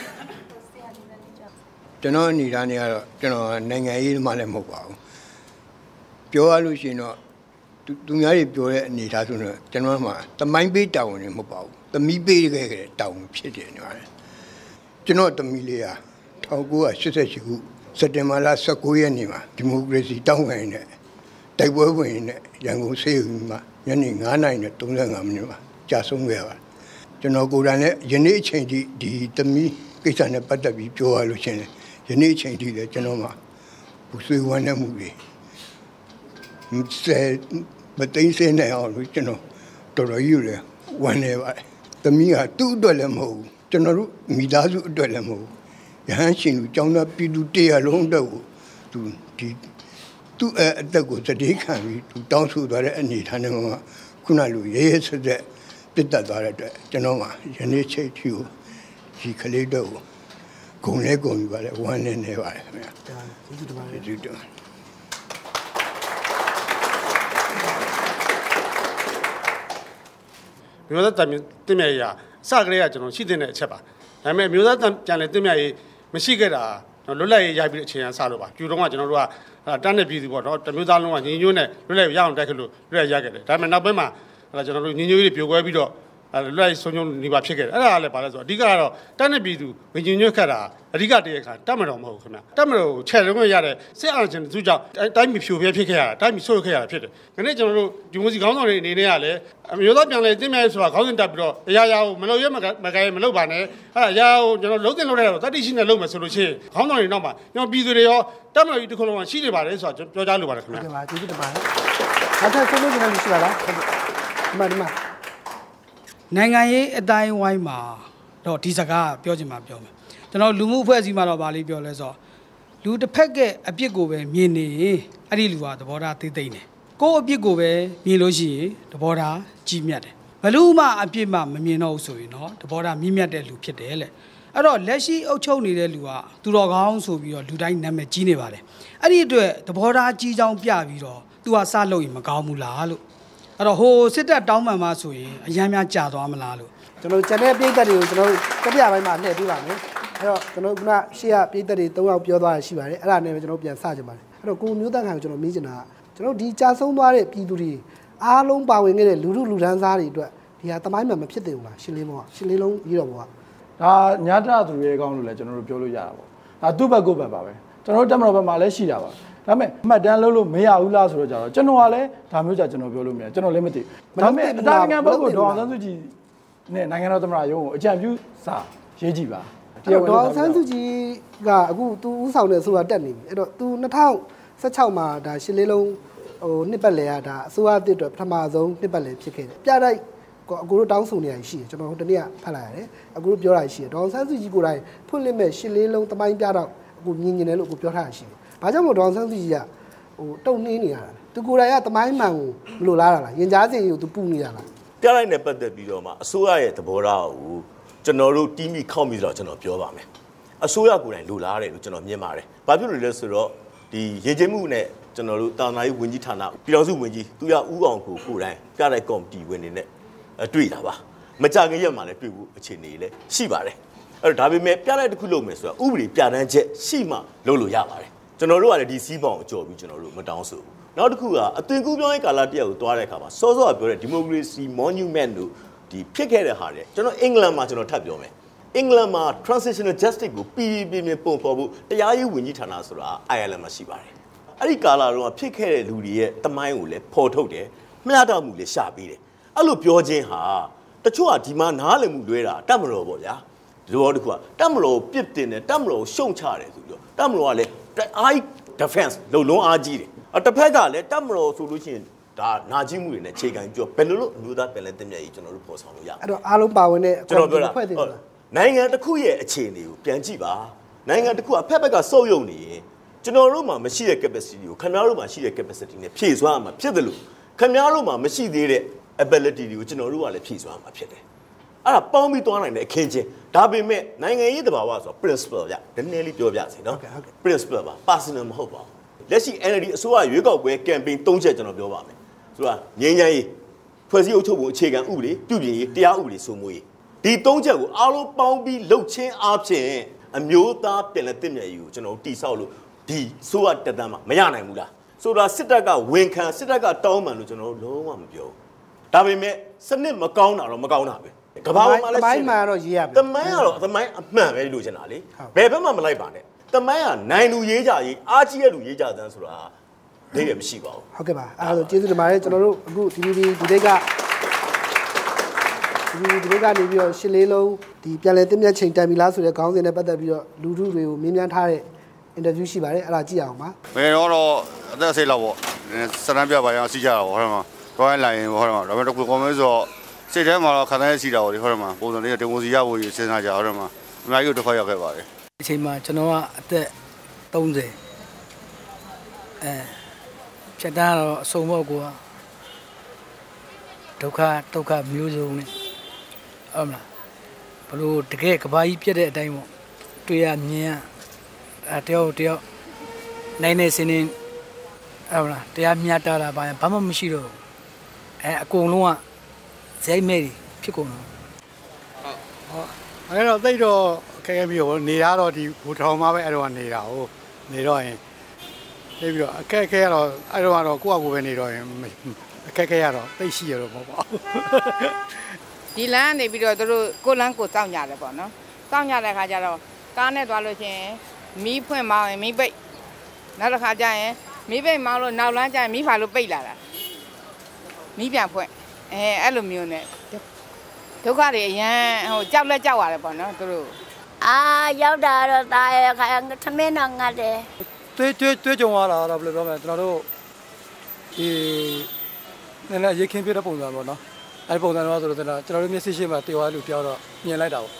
ကျွန်တော်အနေထားနဲ့ကတော့ကျွန်တော်နိုင်ငံရေးမှလည်းမဟုတ်ပါဘူးပြောရလို့ရှိရင်တော့သူသူများတွေပြောတဲ့အနေထားဆိုတော့ကျွန်တော်မှတမိုင်းပေးတောင်းဝင်မဟုတ်ပါဘူး သမီးပေးခဲ့တဲ့တောင်းဖြစ်တယ်ညီမလေးကျွန်တော်သမီးလေးဟာ1988ခုစက်တင်ဘာလ19ရက်နေ့မှာဒီမိုကရေစီတောင်းဝင်တဲ့တိုက်ပွဲဝင်တဲ့ရန်ကုန်ဆေးရုံမှာညနေ9:35မိနစ်မှာကြာဆုံးခဲ့ပါကျွန်တော်ကိုယ်တိုင်လည်းယနေ့အချိန်ထိဒီသမီးကိစ္စနဲ့ပတ်သက်ပြီးပြောရလို့ရှိရင်ယနေ့အချိန်ထိလည်းကျွန်တော်မှာဘူဆွေးဝမ်းနေမှုတွေမစဲမသိစဲနိုင်အောင်လို့ကျွန်တော်တော်တော်ကြီးလည်းဝမ်းနေပါတယ်။ သမီးကသူ့အတွက်လည်းမဟုတ်ဘူးကျွန်တော်တို့မိသားစုအတွက်လည်းမဟုတ်ဘူး။ရဟန်းရှင်လူကျောင်းသားပြည်သူတရားလုံးအတွက်ကိုသူဒီသူ့အသက်ကိုတတိခံပြီးသူတောင်းဆိုသွားတဲ့အနေထားနဲ့မှခုနလိုရဲရဲဆက်ဆက်ပြတ်တက်သွားတဲ့အတွက်ကျွန်တော်မှယနေ့ချိန်ထိကိုဒီကလေးတော့ဂုံလဲဂုံယူပါလေဝမ်းနေနေပါလေခင်ဗျာဒါကျေးဇူးတင်ပါတယ်ကျေးဇူးတင်ပါတယ် မျိုးသားတန်တင်မြတ်ရေးစကလေးကကျွန်တော်ရှိတဲ့အချက်ပါဒါပေမဲ့မျိုးသားတန်ပြန်လဲတင်မြတ်ရေးမရှိခဲ့တာကျွန်တော်လွတ်လပ်ရေးရပြီးတဲ့အချိန်ကစလို့ပါပြူတော့ကကျွန်တော်တို့ကတန်းတဲ့ပြည်သူပေါ့နော်တမျိုးသားလုံးကညီညွတ်နဲ့လွတ်လပ်ရေးရအောင်တိုက်ခဲ့လို့လွတ်လပ်ရခဲ့တယ်ဒါပေမဲ့နောက်ပိုင်းမှာကျွန်တော်တို့ညီညွတ်ရေးပြိုကွဲပြီးတော့အဲ လွတ်လပ်ရေးဆုံးရှုံးနေပါဖြစ်ခဲ့တယ်အဲ့ဒါကလည်းဘာလဲဆိုတော့အဓိကကတော့တက်နေပြည်သူဝิญဉ်ညွတ်ခတ်တာအဓိကတည်းကတတ်မတော်မဟုတ်ဘူးခင်ဗျတတ်မတော်ကိုချဲ့လုံးရတဲ့စစ်အာဏာရှင်သူကြောင့်တိုင်းပြည်ဖြိုဖျက်ဖြစ်ခဲ့ရတာတိုင်းပြည်ဆွတ်ခဲ့ရတာဖြစ်တယ်ခဏကျွန်တော်တို့ဒီမိုစီခေါင်းဆောင်တွေအနေနဲ့ကလည်းအမျိုးသားပြန်လဲတင်းမြဲဆိုတာခေါင်းစဉ်တက်ပြီးတော့အရာရာကိုမလုပ်ရမကိုင်မလုပ်ပါနဲ့အဲ့ဒါအရာကိုကျွန်တော်လုံးတင်လုပ်ရတော့တတိရှိနေလုပ်မယ်ဆိုလို့ရှိရင်ခေါင်းဆောင်တွေနောက်မှာကျွန်တော်ပြည်သူတွေရောတက်မတော်ကြီးတစ်ခုလုံးကရှိနေပါတယ်ဆိုတော့ပြောကြားလိုပါတယ်ခင်ဗျကဲပါကျေးဇူးတင်ပါတယ်နောက်ထပ်ဆုံးလို့ကျွန်တော်ရှိပါလားဟုတ်ကဲ့ဒီမှာဒီမှာ နိုင်ငံရေးအတိုင်းဝိုင်းမှာတော့ဒီစကားပြောချင်မှပြောမယ်ကျွန်တော်လူမှုအဖွဲ့အစည်းမှာတော့ဗာလေးပြောလဲဆိုတော့လူတစ်ဖက်ကအပြစ်ကိုပဲမြင်နေရင်အဲ့ဒီလူကသဘောထားသိသိမ့်တယ်ကိုယ့်အပြစ်ကိုပဲမြင်လို့ရှိရင်သဘောထားကြီးမြတ်တယ်ဘလို့မှအပြစ်မှမမြင်တော့ဘူးဆိုရင်တော့သဘောထားမြင့်မြတ်တဲ့လူဖြစ်တယ်လေအဲ့တော့လက်ရှိအုပ်ချုပ်နေတဲ့လူကသူတော်ကောင်းဆိုပြီးတော့လူတိုင်းနာမည်ကြီးနေပါတယ်အဲ့ဒီအတွက်သဘောထားကြီးချောင်းပြပြီးတော့သူကစလို့ရင်မကောင်းဘူးလားလို့ အဲ့တော့ဟိုစစ်တပ်တောင်းပန်မှဆိုရင်အရမ်းများကြာသွားမလားလို့ကျွန်တော်ကျန်တဲ့ပြည်သက်တွေကိုကျွန်တော်တတိယပိုင်းမှာလှည့်ပေးပါမယ်အဲ့တော့ကျွန်တော်ခုနရှေ့ကပြည်သက်တွေ၃ယောက်ပြောသွားရရှိပါတယ်အဲ့ဒါနဲ့ပဲကျွန်တော်ပြန်စကြပါတယ်အဲ့တော့ကိုမျိုးသားခံကိုကျွန်တော်မေးချင်တာကကျွန်တော်ဒီကြာဆုံးသွားတဲ့ပြည်သူတွေအားလုံးပါဝင်ခဲ့တဲ့လူလူလူဒန်းစားတွေအတွက်ဒီဟာတမိုင်းမှမဖြစ်သေးဘူးလားရှင်းလေးမောရှင်းလေးလုံးပြီးတော့ဘောကဒါညတသူရဲကောင်းလို့လည်းကျွန်တော်တို့ပြောလို့ရတာပေါ့ဒါသူ့ဘက်ကိုယ့်ဘက်ပါပဲကျွန်တော်တို့တက်မတော်ဘက်မှာလည်းရှိတာပါ ဒါပေမဲ့အမှတ်တမ်းလုပ်လို့မရဘူးလားဆိုတော့ကြတော့ကျွန်တော်ကလည်းဒါမျိုးကြကျွန်တော်ပြောလို့မရကျွန်တော်လည်းမသိဘူးဒါပေမဲ့အတိုင်းနိုင်ငံဘက်ကိုဒေါအောင်ဆန်းစုကြည်နဲ့နိုင်ငံတော်သမ္မတရုံးကိုအကြံပြုစာရေးကြည့်ပါအဲ့တော့ဒေါ်အောင်ဆန်းစုကြည်ကအခုသူဥဆောင်တဲ့ဆိုတာတက်နေပြီအဲ့တော့သူ2016မှာဒါရှစ်လေးလုံးဟိုနှစ်ပတ်လည်ကဒါအစိုးရအသစ်အတွက်ပထမဆုံးနှစ်ပတ်လည်ဖြစ်ခဲ့တယ်ပြတိုက်ကိုအကူတို့တောင်းဆိုနေရရှိတယ်ကျွန်တော်တို့တနေ့ကဖတ်လိုက်ရတယ်အကူတို့ပြောတာရှိတယ်ဒေါ်အောင်ဆန်းစုကြည်ကိုယ်တိုင်ဖွင့်လစ်မဲ့ရှစ်လေးလုံးတမိုင်းပြတော့အကူမြင်မြင်တယ်လို့အကူပြောထားတာရှိတယ် ဘာကြောင့်မို့ဒေါ်အောင်ဆန်းစုကြည်ကဟိုတုံနှင်းနေရတာလဲသူကိုယ်တိုင်ကတမိုင်းမှန်ကိုမလိုလားတာလားရင်ကြားစင်ကိုသူပူနေရလားပြလိုက်နဲ့ပတ်သက်ပြီးတော့မှအစိုးရရဲ့သဘောထားကိုကျွန်တော်တို့တီးမိခောက်မိဆိုတော့ကျွန်တော်ပြောပါမယ်အစိုးရကိုယ်တိုင်လိုလားတယ်လို့ကျွန်တော်မြင်ပါတယ်ဘာဖြစ်လို့လဲဆိုတော့ဒီရေကျင်းမှုနဲ့ကျွန်တော်တို့တာနာရေးဝန်ကြီးဌာနပြည်တော်စုဝန်ကြီးသူရဦးအောင်ကိုကိုယ်တိုင်ပြလိုက်ကော်မတီဝင်နေနဲ့အတွေ့တာပါမကြခင်ရက်မှလည်းတွေ့ဖို့အခြေအနေလည်းရှိပါတယ်အဲ့တော့ဒါပေမဲ့ပြလိုက်တစ်ခုလုပ်မယ်ဆိုတော့ဥပဒေပြဋ္ဌာန်းချက်ရှိမှလုပ်လို့ရပါတယ် ကျွန်တော်တို့ကလည်းဒီစီးပေါင်ကိုကြော်ပြီးကျွန်တော်တို့မတောင်းဆိုဘူးနောက်တစ်ခုကအသွင်ကူးပြောင်းရေးကာလတရက်ကိုတွားတဲ့အခါမှာစောစောကပြောတဲ့ democracy monument တို့ဒီဖြစ်ခဲ့တဲ့ဟာတွေကျွန်တော်အင်္ဂလန်မှာကျွန်တော်ထပ်ပြောမယ်အင်္ဂလန်မှာ transitional justice ကိုပြည်ပြည်ပြင်းပုံဖော်ဖို့တရားရေးဝန်ကြီးဌာနဆိုတာ Ireland မှာရှိပါတယ်အဲ့ဒီကာလတော့ဖြစ်ခဲ့တဲ့လူတွေရဲ့တမိုင်းကိုလည်းဖော်ထုတ်တယ်မျှတမှုလည်းရှာပေးတယ်အဲ့လိုပြောခြင်းဟာတချို့ကဒီမှာနားလည်မှုလွဲတာတတ်မတော်ပေါ့ဗျာဒီလိုတစ်ခုကတတ်မတော်ကိုပြစ်တင်တယ်တတ်မတော်ကိုရှုံချတယ်ဆိုပြီးတော့တတ်မတော်ကလည်း အား defense လုံလုံးအားကြီးတယ်အတစ်ဖက်ကလည်းတတ်မတော်ဆိုလို့ရှိရင်ဒါနာကျင်မှုတွေနဲ့ခြေခံပြောဘယ်လိုလုပ်အမျိုးသားပြည်လဲတင်မြတ်ကြီးကျွန်တော်တို့ပေါ်ဆောင်လို့ရအဲ့တော့အားလုံးပါဝင်တဲ့ကျွန်တော်ပြောတာဖွဲ့တည်ဟုလားတ်နိုင်ငံတစ်ခုရဲ့အခြေအနေကိုပြန်ကြည့်ပါနိုင်ငံတစ်ခုကဖက်ဖက်ကစုပ်ယုံနေရင်ကျွန်တော်တို့မှာမရှိတဲ့ capacity ကိုခင်ဗျားတို့မှာရှိတဲ့ capacity နဲ့ဖြည့်စွမ်းရမှာဖြစ်တယ်လို့ခင်ဗျားတို့မှာမရှိသေးတဲ့ ability တွေကိုကျွန်တော်တို့ကလည်းဖြည့်စွမ်းရမှာဖြစ်တယ် အဲ့ဒါပေါင်းပြီးသွားနိုင်တဲ့အခင်းချင်းဒါပေမဲ့နိုင်ငံရေးတဘာဝဆို principle ဗျနည်းနည်းလေးပြောပြစီနော် principle ပါ personal မဟုတ်ပါဘူးလက်ရှိ NLD အစိုးရရွေးကောက်ပွဲ campaign ၃ချက်ကျွန်တော်ပြောပါမယ်ဆိုတာငြိမ်းချမ်းရေးဖွဲ့စည်းအုပ်ချုပ်ပုံအခြေခံဥပဒေပြုပြင်ရေးတရားဥပဒေစိုးမိုးရေးဒီ၃ချက်ကိုအားလုံးပေါင်းပြီးလှုပ်ချင်းအားဖြင့်အမျိုးသားပြည်လက်တင်မြတ်ရေးကိုကျွန်တော်တို့တိဆောက်လို့ဒီစိုးရတက်တမ်းမှာမရနိုင်ဘူးလားဆိုတာစစ်တပ်ကဝန်ခံစစ်တပ်ကတောင်းပန်လို့ကျွန်တော်တို့လုံးဝမပြောဘူးဒါပေမဲ့စနစ်မကောင်းတာတော့မကောင်းတာပဲ ကဘာပေါ်မှာလည်းတမိုင်းမှာတော့ရေးရပြီတမိုင်းကတော့တမိုင်းအမှန်ပဲလို့ချင်တာလေဘယ်ဘက်မှမလိုက်ပါနဲ့တမိုင်းကနိုင်လူရေးကြရေးအားကြီးတဲ့လူရေးကြသန်းဆိုတာဒိတ်ရမရှိပါဘူးဟုတ်ကဲ့ပါအဲ့ဒါဆိုကျေးဇူးတင်ပါတယ်ကျွန်တော်တို့အခု DVD ဒီနေ့ကဒီဒီနေ့ကနေပြီးတော့ရှစ်လေးလုံးဒီပြန်လည်တင်မြတ်ချိန်တန်ပြီလားဆိုတဲ့ခေါင်းစဉ်နဲ့ပတ်သက်ပြီးတော့လူထုတွေကိုမေးမြန်းထားတဲ့အင်တာဗျူးရှိပါတယ်အဲ့ဒါကြည့်အောင်ပါဘယ်တော့တော့အသက်ဆေးလောက်ပေါ့စတန်းပြပါရအောင်စီးကြတာပေါ့ဟောတယ်မှာတွိုင်းလိုက်ရင်ဟောတယ်မှာဒါပေမဲ့တစ်ခုကွန်မန့်ဆိုတော့ စိတ်ထဲမှာတော့ခံစားရစီတာပေါ့ဒီဟောတယ်မှာပုံစံလေးတင်ဝင်စီရဖို့စဉ်းစားကြဟောတယ်မှာအများကြီးတော့တစ်ခါရောက်ခဲ့ပါတယ်အချိန်မှာကျွန်တော်ကအသက်30အဲဖြတ်တန်းတော့အစုံပေါ့ကွာဒုက္ခဒုက္ခမျိုးစုံနဲ့ဟုတ်မလားဘလို့တကယ်ကဘာကြီးပြက်တဲ့အတိုင်းပေါ့တွေ့ရမြင်ရအဲတယောက်တယောက်နိုင်နေစင်းနေဟုတ်မလားတရားမျှတတာပါဘာမှမရှိတော့ဘူးအဲအကုန်လုံးက ဇိုက်မဲတွေဖြစ်ကုန်တော့အဲ့တော့သိတော့ခက်ခဲပြီးတော့နေရတော့ဒီဘူထောင်မှာပဲအဲ့တော့နေတာဟိုနေတော့ရင်နေပြီးတော့အခက်အခဲကတော့အဲ့တော့ကတော့ကိုယ့်အကူပဲနေတော့ရင်အခက်အခဲကတော့သိရှိရတော့မဟုတ်ပါဘူးဒီလမ်းကနေပြီးတော့သူတို့ကိုလန်းကိုစောင့်ကြတယ်ပေါ့နော်စောင့်ကြတဲ့ခါကျတော့ကားနဲ့သွားလို့ရှိရင်မီးဖွင့်မောင်းရင်မီးပိတ်နောက်တစ်ခါကျရင်မီးပိတ်မောင်းလို့နောက်လမ်းကျရင်မီးဖာလို့ပိတ်လာတာမီးပြန်ဖွင့် အဲအဲ့လိုမျိုးနဲ့ဒုက္ခတွေအရန်ဟိုကြောက်လက်ကြောက်ရတယ်ပေါ့နော်သူတို့ အာရောက်တာတော့ตายခါသမင်းတော့ငတ်တယ် တွေးတွေးတွေးကြုံရတာတော့ဘယ်လိုပြောမလဲကျွန်တော်တို့ဒီနည်းနည်းရေခင်းပြတဲ့ပုံစံပေါ့နော်အဲဒီပုံစံတော့ဆိုတော့ကျွန်တော်တို့မျက်စိရှိမှတေဝါလူပြောတော့မြင်လိုက်တာပေါ့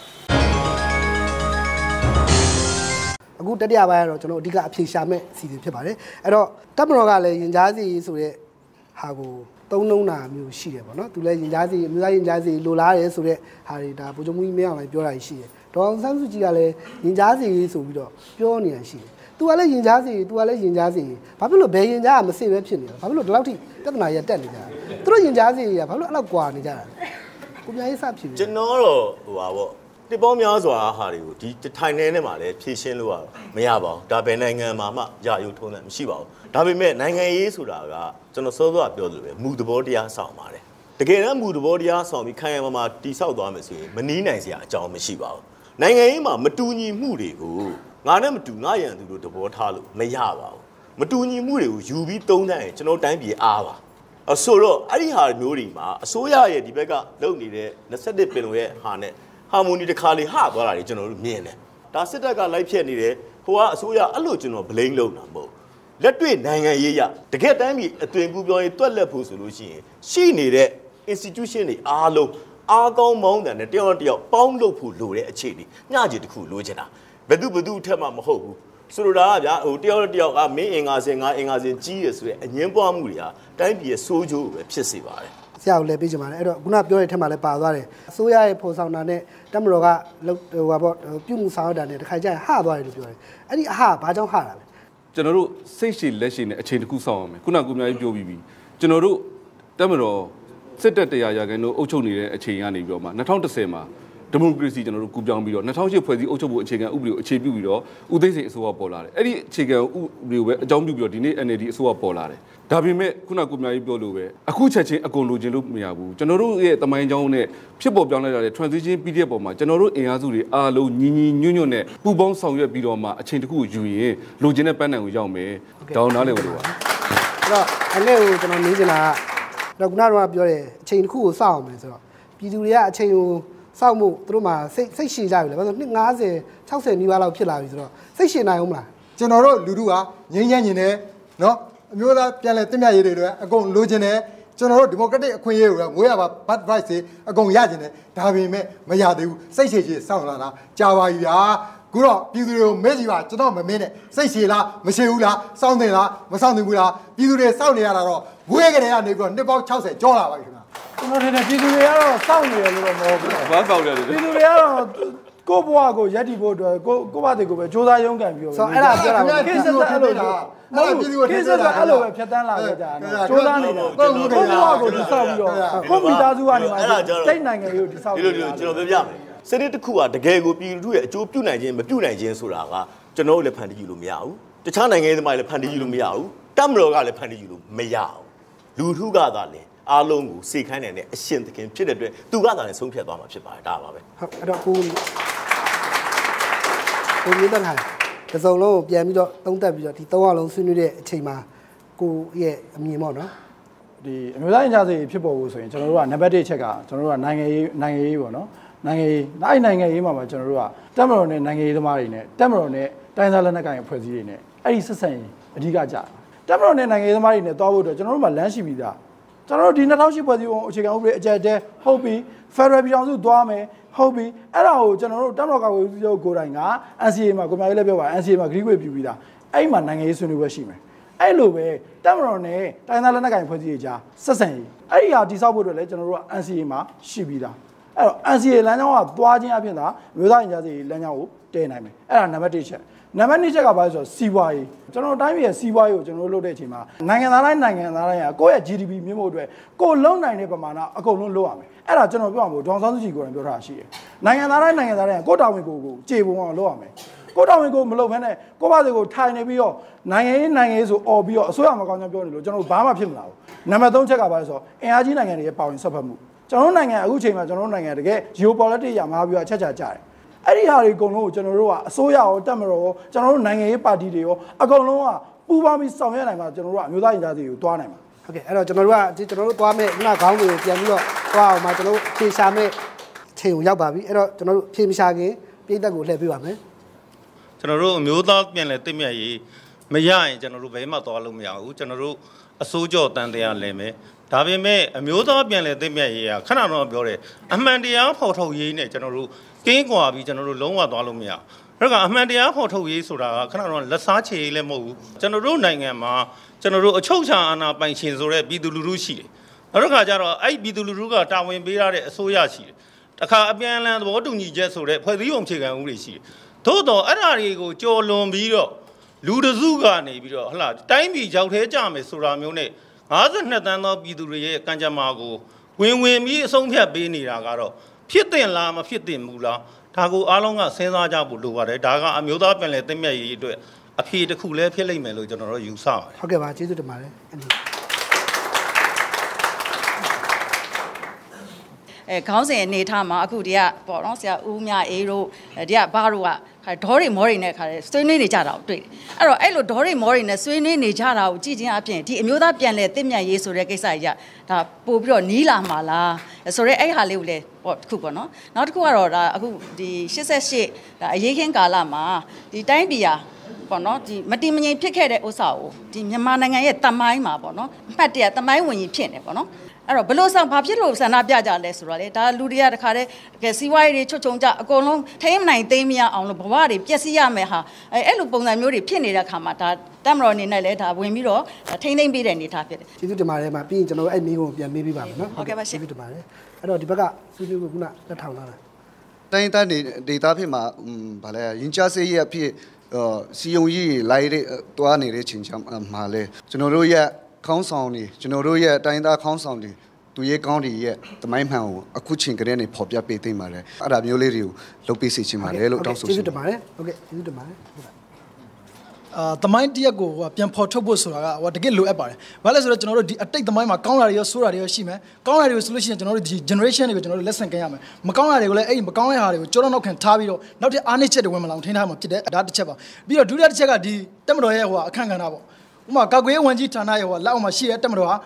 အခုတတိယပိုင်းကတော့ကျွန်တော်အဓိကအဖြေရှာမဲ့အစီအစဉ်ဖြစ်ပါတယ်အဲ့တော့တပ်မတော်ကလည်းရင်ကြားစီဆိုတဲ့ဟာကို သုံးလုံးတာမျိုးရှိတယ်ပေါ့နော်သူလည်းရင်ကြားစီအမျိုးသားရင်ကြားစီလိုလားတယ်ဆိုတဲ့ဟာတွေဒါဗိုလ်ချုပ်မှုကြီးမင်းအောင်လည်းပြောတာရှိတယ်ဒေါအောင်ဆန်းစုကြည်ကလည်းရင်ကြားစီဆိုပြီးတော့ပြောနေတာရှိတယ်သူကလည်းရင်ကြားစီသူကလည်းရင်ကြားစီဘာဖြစ်လို့ဘယ်ရင်ကြားကမစင်ပဲဖြစ်နေတာဘာဖြစ်လို့ဒီလောက်ထိပြဿနာရတက်နေကြတာသူတို့ရင်ကြားစီကဘာဖြစ်လို့အဲ့လောက်ကွာနေကြတာကိုပြရေးစဖြစ်ပြီကျွန်တော်တော့ဟိုပါပေါ့တစ်ပေါင်းများစွာဟာတွေကိုဒီထိုင်နေနဲ့မှာလည်းဖြည့်ရှင်းလို့ရမရပါဘူးဒါပဲနိုင်ငံမှာမှကြာယူထုံးတယ်မရှိပါဘူး ဒါပေမဲ့နိုင်ငံရေးဆိုတာကကျွန်တော်စောစောကပြောသလိုပဲမူသဘောတရားဆောင်ပါတယ်တကယ်တမ်းမူသဘောတရားဆောင်ပြီးခိုင်ရမာမာတိဆောက်သွားမယ်ဆိုရင်မနီးနိုင်စရာအကြောင်းမရှိပါဘူးနိုင်ငံရေးမှာမတူညီမှုတွေကိုငါနဲ့မတူငါရန်သူတို့သဘောထားလို့မရပါဘူးမတူညီမှုတွေကိုယူပြီးတုံးတတ်ရင်ကျွန်တော်တိုင်းပြည်အားပါအဆိုတော့အဲ့ဒီဟာမျိုးတွေမှာအစိုးရရဲ့ဒီဘက်ကလုပ်နေတဲ့21ပင်လုံရဲ့ဟာနဲ့ဟာမိုနီတစ်ခါလေးဟသွားတာတွေကျွန်တော်တို့မြင်တယ်ဒါစစ်တပ်ကလိုက်ဖြတ်နေတယ်ဟိုကအစိုးရအဲ့လိုကျွန်တော်ဗလိမ့်လုံးတာမဟုတ် လက်တွေ့နိုင်ငံရေးရတကယ်တမ်းပြီးအသွင်ကူပြောရင်တွက်လက်ဖို့ဆိုလို့ရှိရင်ရှိနေတဲ့ institution တွေအားလုံးအားကောင်းမောင်းတယ်နဲ့တယောက်တစ်ယောက်ပေါင်းလုပ်ဖို့လိုတဲ့အခြေအနေညကြည့်တစ်ခုလိုချင်တာဘယ်သူဘယ်သူအထက်မှမဟုတ်ဘူးဆိုလိုတာကဗျာဟိုတယောက်တစ်ယောက်ကမင်းအင်္ဂါစင်ငါအင်္ဂါစင်ကြီးရဆိုတဲ့အငင်းပွားမှုတွေဟာတိုင်းပြည်ရဲ့စိုးကျိုးကိုပဲဖြစ်စေပါတယ်ဆရာကိုလည်းပေးချင်ပါတယ်အဲ့တော့ခုနပြောတဲ့ထက်မှလည်းပါသွားတယ်အစိုးရရဲ့ပုံဆောင်တာနဲ့တက်မတော်ကလှုပ်ဟိုပါပေါ့ပြုမှုဆောင်ရတာနဲ့တခါကျရင်ဟသွားတယ်လို့ပြောတယ်အဲ့ဒီအဟဘာကြောင့်ဟတာလဲ ကျွန်တော်တို့စိတ်ရှည်လက်ရှည်နဲ့အချိန်တစ်ခုစောင့်ရမယ်ခုနကကိုအများကြီးပြောပြီးပြီကျွန်တော်တို့တက်မတော်စစ်တပ်တရားရာခိုင်နှုန်းအုပ်ချုပ်နေတဲ့အချိန်ကနေပြီးတော့မှ2010မှာ ဒီမိုကရေစီကျွန်တော်တို့ကူပြောင်းပြီးတော့2008ဖွဲ့စည်းအုပ်ချုပ်ဖို့အခြေခံဥပဒေကိုအခြေပြုပြီးတော့ဦးသိန်းစိန်အစိုးရပေါ်လာတယ်အဲ့ဒီအခြေခံဥပဒေကိုပဲအကြောင်းပြုပြီးတော့ဒီနေ့ NLD အစိုးရပေါ်လာတယ်ဒါပေမဲ့ခုနကကိုအများကြီးပြောလို့ပဲအခုချက်ချင်းအကုန်လိုချင်လို့မရဘူးကျွန်တော်တို့ရဲ့တမိုင်းကြောင်းနဲ့ဖြစ်ပေါ်ပြောင်းလဲလာတဲ့ transition period ပေါ်မှာကျွန်တော်တို့အင်အားစုတွေအားလုံးညီညီညွတ်ညွတ်နဲ့ပူပေါင်းဆောင်ရွက်ပြီးတော့မှအချိန်တစ်ခုကိုယူရင်လိုချင်တဲ့ပန်းနိုင်ကိုရောက်မယ်ဒေါင်းနားလေလို့ပါအဲ့တော့အဲ့လေကိုကျွန်တော်နေချင်တာကတော့ခုနကတော့ပြောတယ်အချိန်တစ်ခုကိုစောင့်အောင်မယ်ဆိုတော့ပြည်သူတွေကအချိန်ကို စောင့်မှုသူတို့မှာစိတ်စိတ်ရှည်ကြပြီလေဘာလို့နှစ်90 60နီးပါးလောက်ဖြစ်လာပြီဆိုတော့စိတ်ရှည်နိုင်အောင်မလားကျွန်တော်တို့လူထုဟာငြိမ်းချမ်းနေတယ်နော်အမျိုးသားပြန်လဲတင်မြရေးတွေတွေအကုန်လိုချင်တယ်ကျွန်တော်တို့ဒီမိုကရက်တစ်အခွင့်အရေးကိုငွေရပါ bad rights တွေအကုန်ရချင်တယ်ဒါပေမဲ့မရသေးဘူးစိတ်ရှည်ရှည်စောင့်လာတာကြာပါပြီဗျာခုတော့ပြည်သူတွေကိုမေ့ကြည့်ပါကျွန်တော်မမင်းနဲ့စိတ်ရှည်လားမရှည်ဘူးလားစောင့်တင်လားမစောင့်တင်ဘူးလားပြည်သူတွေစောင့်နေရတာတော့ငွေကလေးကနေပြီးတော့နှစ်ပေါင်း60ကျော်လာပါပြီခင်ဗျာ ကျွန်တော်ထင်တယ်ပြည်သူတွေကတော့စောင့်နေတယ်လို့တော့မဟုတ်ဘူးဘာပေါက်လဲပြည်သူတွေကတော့ကိုယ့်ဘဝကိုရက်တည်ဖို့အတွက်ကိုကိုယ့်ဘာတွေကိုပဲစူးစမ်းရုန်းကန်ပြီးတော့ဆိုတော့အဲ့ဒါပြောတာပါကိစ္စဆက်အဲ့လိုမဟုတ်ဘူးကိစ္စဆက်အဲ့လိုပဲဖြတ်တန်းလာကြတာနော်စူးစမ်းနေတာကိုယ့်ဘဝကိုတိဆောက်ပြီးတော့ကိုယ့်မိသားစုကနေမှစိတ်နိုင်ငံရေးကိုတိဆောက်ဒီလိုဒီလိုကျွန်တော်ပြောပြမယ်စနစ်တစ်ခုကတကယ်ကိုပြည်သူရဲ့အကျိုးပြုနိုင်ခြင်းမပြုနိုင်ခြင်းဆိုတာကကျွန်တော်တို့လည်းဖန်တီးယူလို့မရဘူးတခြားနိုင်ငံရေးသမားတွေလည်းဖန်တီးယူလို့မရဘူးတပ်မတော်ကလည်းဖန်တီးယူလို့မရဘူးလူထုကသာလည်း အားလုံးကိုစေခိုင်းနိုင်တဲ့အရှင်သခင်ဖြစ်တဲ့အတွက်သူကသာလည်းဆုံးဖြတ်သွားမှာဖြစ်ပါတယ်ဒါပါပဲဟုတ်အဲ့တော့ကိုကိုမြေတက်ခိုင်တစုံလုံးကိုပြန်ပြီးတော့သုံးသက်ပြီးတော့ဒီသုံးအောင်လုံးဆွေးနွေးတဲ့အချိန်မှာကိုရဲ့အမြင်ပေါ့နော်ဒီအမျိုးသားရင်ကြားစေဖြစ်ပေါ်ဖို့ဆိုရင်ကျွန်တော်တို့ကနံပါတ်1ချက်ကကျွန်တော်တို့ကနိုင်ငံရေးနိုင်ငံရေးပေါ့နော်နိုင်ငံရေးအဲ့နိုင်ငံရေးမှာမှာကျွန်တော်တို့ကတက်မတော်နဲ့နိုင်ငံရေးသမားတွေနဲ့တက်မတော်နဲ့တိုင်းသားလက်နက်ကိုင်အဖွဲ့အစည်းတွေနဲ့အဲ့ဒီဆက်ဆံရေးအဓိကကြတက်မတော်နဲ့နိုင်ငံရေးသမားတွေနဲ့တွားဖို့အတွက်ကျွန်တော်တို့မှာလမ်းရှိပြီးသား ကျွန်တော်တို့ဒီ2008ဖွဲ့စည်းပုံအခြေခံဥပဒေအကြက်တဲဟုတ်ပြီ Federal ပြည်ထောင်စုသွားမယ်ဟုတ်ပြီအဲ့ဒါကိုကျွန်တော်တို့တက်မတော်ကာကွယ်ရေးချုပ်ကိုယ်တိုင်က NCA မှာကိုများရေးလည်းပြောပါ NCA မှာ Greek way ပြပြီးသားအဲ့မှာနိုင်ငံရေးဆွေးနွေးပွဲရှိမယ်အဲ့လိုပဲတက်မတော်နဲ့တိုင်းသားလက်နက်ကိုင်ဖွဲ့စည်းရေးကြားဆက်ဆံရေးအဲ့ဒီဟာတိဆောက်ဖို့အတွက်လည်းကျွန်တော်တို့က NCA မှာရှိပြီးသားအဲ့တော့ NCA လမ်းကြောင်းကသွားခြင်းအဖြစ်သာမျိုးသားရင်ကြားစီလမ်းကြောင်းကိုတည်နိုင်မယ်အဲ့ဒါနံပါတ်1ချက် နံပါတ်2ချက်ကဘာလဲဆိုတော့စီးပွားရေးကျွန်တော်တို့တိုင်းပြည်ရဲ့စီးပွားရေးကိုကျွန်တော်တို့လုပ်တဲ့အချိန်မှာနိုင်ငံသားတိုင်းနိုင်ငံသားတိုင်းကကိုယ့်ရဲ့ GDP မြင့်ဖို့အတွက်ကိုယ်လုံနိုင်တဲ့ပမာဏအကုန်လုံးလုပ်ရမယ်အဲ့ဒါကျွန်တော်ပြောရမှာဒေါန်ဆန်းစုကြည်ကိုယ်တိုင်ပြောထားတာရှိတယ်နိုင်ငံသားတိုင်းနိုင်ငံသားတိုင်းကကိုယ့်တာဝန်ကိုယ်ကိုကြေပုံအောင်လုပ်ရမယ်ကိုတောင်ဝင်ကိုမလုပ်ဘဲနဲ့ကိုပါစီကိုထိုင်နေပြီးတော့နိုင်ငံရေးနိုင်ငံရေးဆိုអော်ပြီးတော့အစိုးရမကောင်းကြောင်းပြောနေလို့ကျွန်တော်တို့ဘာမှဖြစ်မလာဘူးနံပါတ်3ချက်ကဘာလဲဆိုတော့အင်အားကြီးနိုင်ငံတွေရဲ့ပါဝင်ဆက်ဖက်မှုကျွန်တော်တို့နိုင်ငံအခုချိန်မှာကျွန်တော်တို့နိုင်ငံတကယ် geopolitics ရမှာပြီးတော့အချက်ချာကြတယ် အဲ့ဒီဟာတွေအကုန်လုံးကိုကျွန်တော်တို့ကအစိုးရရောတက်မတော်ရောကျွန်တော်တို့နိုင်ငံရေးပါတီတွေရောအကုန်လုံးကပူးပေါင်းပြီးဆောင်ရွက်နိုင်မှာကျွန်တော်တို့ကအမျိုးသားရင်ကြားစီကိုတွားနိုင်မှာဟုတ်ကဲ့အဲ့တော့ကျွန်တော်တို့ကဒီကျွန်တော်တို့သွားမဲ့ခုနခေါင်းတွေကိုပြန်ပြီးတော့သွားအောင်မှာကျွန်တော်တို့ဖြေရှာမဲ့ချိန်ကိုရောက်ပါပြီအဲ့တော့ကျွန်တော်တို့ဖြေမရှာခင်ပြည်သက်ကိုလှည့်ပေးပါမယ်ကျွန်တော်တို့အမျိုးသားပြန်လဲတင့်မြတ်ရေးမရရင်ကျွန်တော်တို့ဘယ်မှသွားလို့မရဘူးကျွန်တော်တို့အစိုးကြောတန်တရားလဲမယ်ဒါပေမဲ့အမျိုးသားပြန်လဲတင့်မြတ်ရေးကခဏတော့ပြောတယ်အမှန်တရားဖော်ထုတ်ရေးနဲ့ကျွန်တော်တို့ ကင်းကွာပြီးကျွန်တော်တို့လုံးဝသွားလို့မရဘူးဒါကအမှန်တရားဖော်ထုတ်ရေးဆိုတာကခဏတော့လက်စားချေရေးလည်းမဟုတ်ဘူးကျွန်တော်တို့နိုင်ငံမှာကျွန်တော်တို့အချုပ်ချာအာဏာပိုင်ရှင်ဆိုတဲ့ပြည်သူလူထုရှိတယ်နောက်တစ်ခါကျတော့အဲ့ပြည်သူလူထုကတာဝန်ပေးရတဲ့အစိုးရရှိတယ်တခါအပြန်အလှန်သဘောတူညီချက်ဆိုတဲ့ဖွဲ့စည်းပုံအခြေခံဥပဒေရှိတယ်သို့တော့အဲ့ဓာတွေကိုကြော်လွန်ပြီးတော့လူတစုကနေပြီးတော့ဟလာတိုင်းပြည်ကြောက်သေးကြမယ်ဆိုတာမျိုးနဲ့52တန်းသောပြည်သူတွေရဲ့ကံကြမ္မာကိုဝင်ဝင်ပြီးအဆုံးဖြတ်ပေးနေတာကတော့ ဖြစ်တင်လားမဖြစ်တင်ဘူးလားဒါကိုအားလုံးကစဉ်းစားကြဖို့လိုပါတယ်ဒါကအမျိုးသားပြန်လည်သိမြတ်ရေးအတွက်အဖြေတစ်ခုလည်းဖြစ်လိမ့်မယ်လို့ကျွန်တော်တို့ယူဆပါတယ်ဟုတ်ကဲ့ပါကျေးဇူးတင်ပါတယ်အဲ့ဒီအဲခေါင်းစဉ်အနေထားမှာအခုဒီကပေါ့နော်ဆရာဦးမြအေးတို့ဒီကဘာတို့ကခါဒေါ်တွေမောတွေနဲ့ခါတယ်ဆွေးနွေးနေကြတာကိုတွေ့တယ်အဲ့တော့အဲ့လိုဒေါ်တွေမောတွေနဲ့ဆွေးနွေးနေကြတာကိုကြည့်ချင်းအပြင်ဒီအမျိုးသားပြန်လဲတင့်မြတ်ရေးဆိုတဲ့ကိစ္စကြီးကဒါပို့ပြီးတော့နီးလာမှာလား ဆိုတော့အဲ့ဟာလေးကိုလည်းပေါ့တစ်ခုပေါ့နော်နောက်တစ်ခုကတော့ဒါအခုဒီ88ဒါအရေးခင်းကာလမှာဒီတိုင်းပြည်ဟာပေါ့နော်ဒီမတိမငြိမ်ဖြစ်ခဲ့တဲ့ဥစ္စာကိုဒီမြန်မာနိုင်ငံရဲ့တမိုင်းမှာပေါ့နော်အမှတ်တရတမိုင်းဝင်ကြီးဖြစ်နေပေါ့နော် အဲ့တော့ဘလို့ဆောင်ဘာဖြစ်လို့ဆန္ဒပြကြလဲဆိုတော့လေဒါလူတွေကတခါတည်းတကယ်စီးပွားရေးတွေချွတ်ချုံကြအကုန်လုံးထိမ့်နိုင်သိမ်းမရအောင်လို့ဘဝတွေပျက်စီးရမယ်ဟာအဲ့အဲ့လိုပုံစံမျိုးတွေဖြစ်နေတဲ့ခါမှာဒါတက်မတော်အနေနဲ့လည်းဒါဝင်ပြီးတော့ထိမ့်သိမ်းပေးတဲ့အနေထားဖြစ်တယ်ကျေးဇူးတင်ပါတယ်မှာပြီးရင်ကျွန်တော်တို့အဲ့မိကုန်းကိုပြန်မေးပေးပါမယ်နော်ဟုတ်ကဲ့ပါရှင်ကျေးဇူးတင်ပါတယ်အဲ့တော့ဒီဘက်ကဆွေးနွေးဖို့ခုနလက်ထောင်လာတာတိုင်းသားနေဒေတာဖြစ်မှာอืมဗာလဲရင်ချစေးရဖြစ်အော်စီယုံကြီးလိုက်တဲ့တွားနေတဲ့ချိန်ချမှာလဲကျွန်တော်တို့ရဲ့ ခေါင်းဆောင်တွေကျွန်တော်တို့ရဲ့တိုင်းသားခေါင်းဆောင်တွေသူရဲ့ကောင်းတွေရဲ့တမိုင်းမှန်ကိုအခုချိန်ကလေးနေပေါ်ပြပေးသိမ်းပါတယ်အဲ့ဒါမျိုးလေးတွေကိုလုပ်ပေးစီချင်ပါတယ်လို့တောင်းဆိုချင်ကျေးဇူးပါတယ်တင်ပါတယ်ဟုတ်ကဲ့ကျေးဇူးတင်ပါတယ်ဟုတ်ကဲ့အာသမိုင်းတရက်ကိုဟိုပြန်ဖော်ထုတ်ဖို့ဆိုတာကဟိုတကယ်လိုအပ်ပါတယ်။ဘာလဲဆိုတော့ကျွန်တော်တို့ဒီအတိတ်သမိုင်းမှာကောင်းတာတွေရောဆိုးတာတွေရောရှိမယ်။ကောင်းတာတွေကိုဆိုလို့ရှိရင်ကျွန်တော်တို့ဒီ generation တွေကိုကျွန်တော်တို့ lesson ကရမယ်။မကောင်းတာတွေကိုလည်းအဲ့ဒီမကောင်းတဲ့ဟာတွေကိုကျောတော့နောက်ခံထားပြီးတော့နောက်ထပ်အားနည်းချက်တွေဝင်မလာအောင်ထိန်းထားမှာဖြစ်တယ်။ဒါတစ်ချက်ပါ။ပြီးတော့ဒုတိယတစ်ချက်ကဒီတက်မတော်ရဲ့ဟိုအခန့်ကဏ္ဍပေါ့။ ဥပမာကောက်ကွေးဝန်ကြီးဌာနရဲ့ဟိုလက်အောက်မှာရှိတဲ့တက်မတော်ဟာ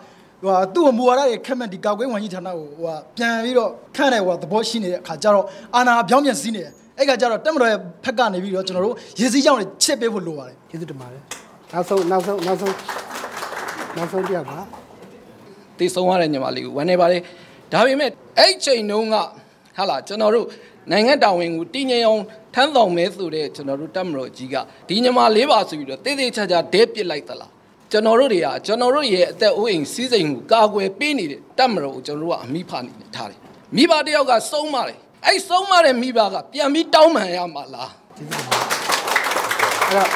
ဟိုသူ့မူဝါဒတွေခက်မဲ့ဒီကောက်ကွေးဝန်ကြီးဌာနကိုဟိုပြန်ပြီးတော့ခန့်တဲ့ဟိုသဘောရှိနေတဲ့အခါကျတော့အာဏာပြောင်းပြန်စည်းနေတယ်။အဲ့ကကြတော့တက်မတော်ရဲ့ဖက်ကနေပြီးတော့ကျွန်တော်တို့ရေစည်းကြောင်းတွေချစ်ပေးဖို့လိုပါတယ်ကျေးဇူးတင်ပါတယ်နောက်ဆုံးနောက်ဆုံးနောက်ဆုံးနောက်ဆုံးတရားပါတည်ဆုံးရတဲ့ညီမလေးကိုဝမ်းနေပါတယ်ဒါပေမဲ့အဲ့ချိန်တုန်းကဟာလာကျွန်တော်တို့နိုင်ငံတော်ဝင်ကိုတည်ငြိမ်အောင်ထမ်းဆောင်မဲဆိုတဲ့ကျွန်တော်တို့တက်မတော်ကြီးကဒီညီမလေးပါဆိုပြီးတော့တေးသေးချာချာဒဲပစ်လိုက်သလား ကျွန်တော်တို့တွေကကျွန်တော်တို့ရဲ့အသက်အိုးအိမ်စီးစိမ်ကိုကာကွယ်ပေးနေတဲ့တက်မတော်ကိုကျွန်တော်တို့ကအမိဖနေနေထားတယ်မိဘတယောက်ကစုံးပါတယ်အဲ့စုံးမတဲ့မိဘကပြန်ပြီးတောင်းပန်ရမှာလားအဲ့တော့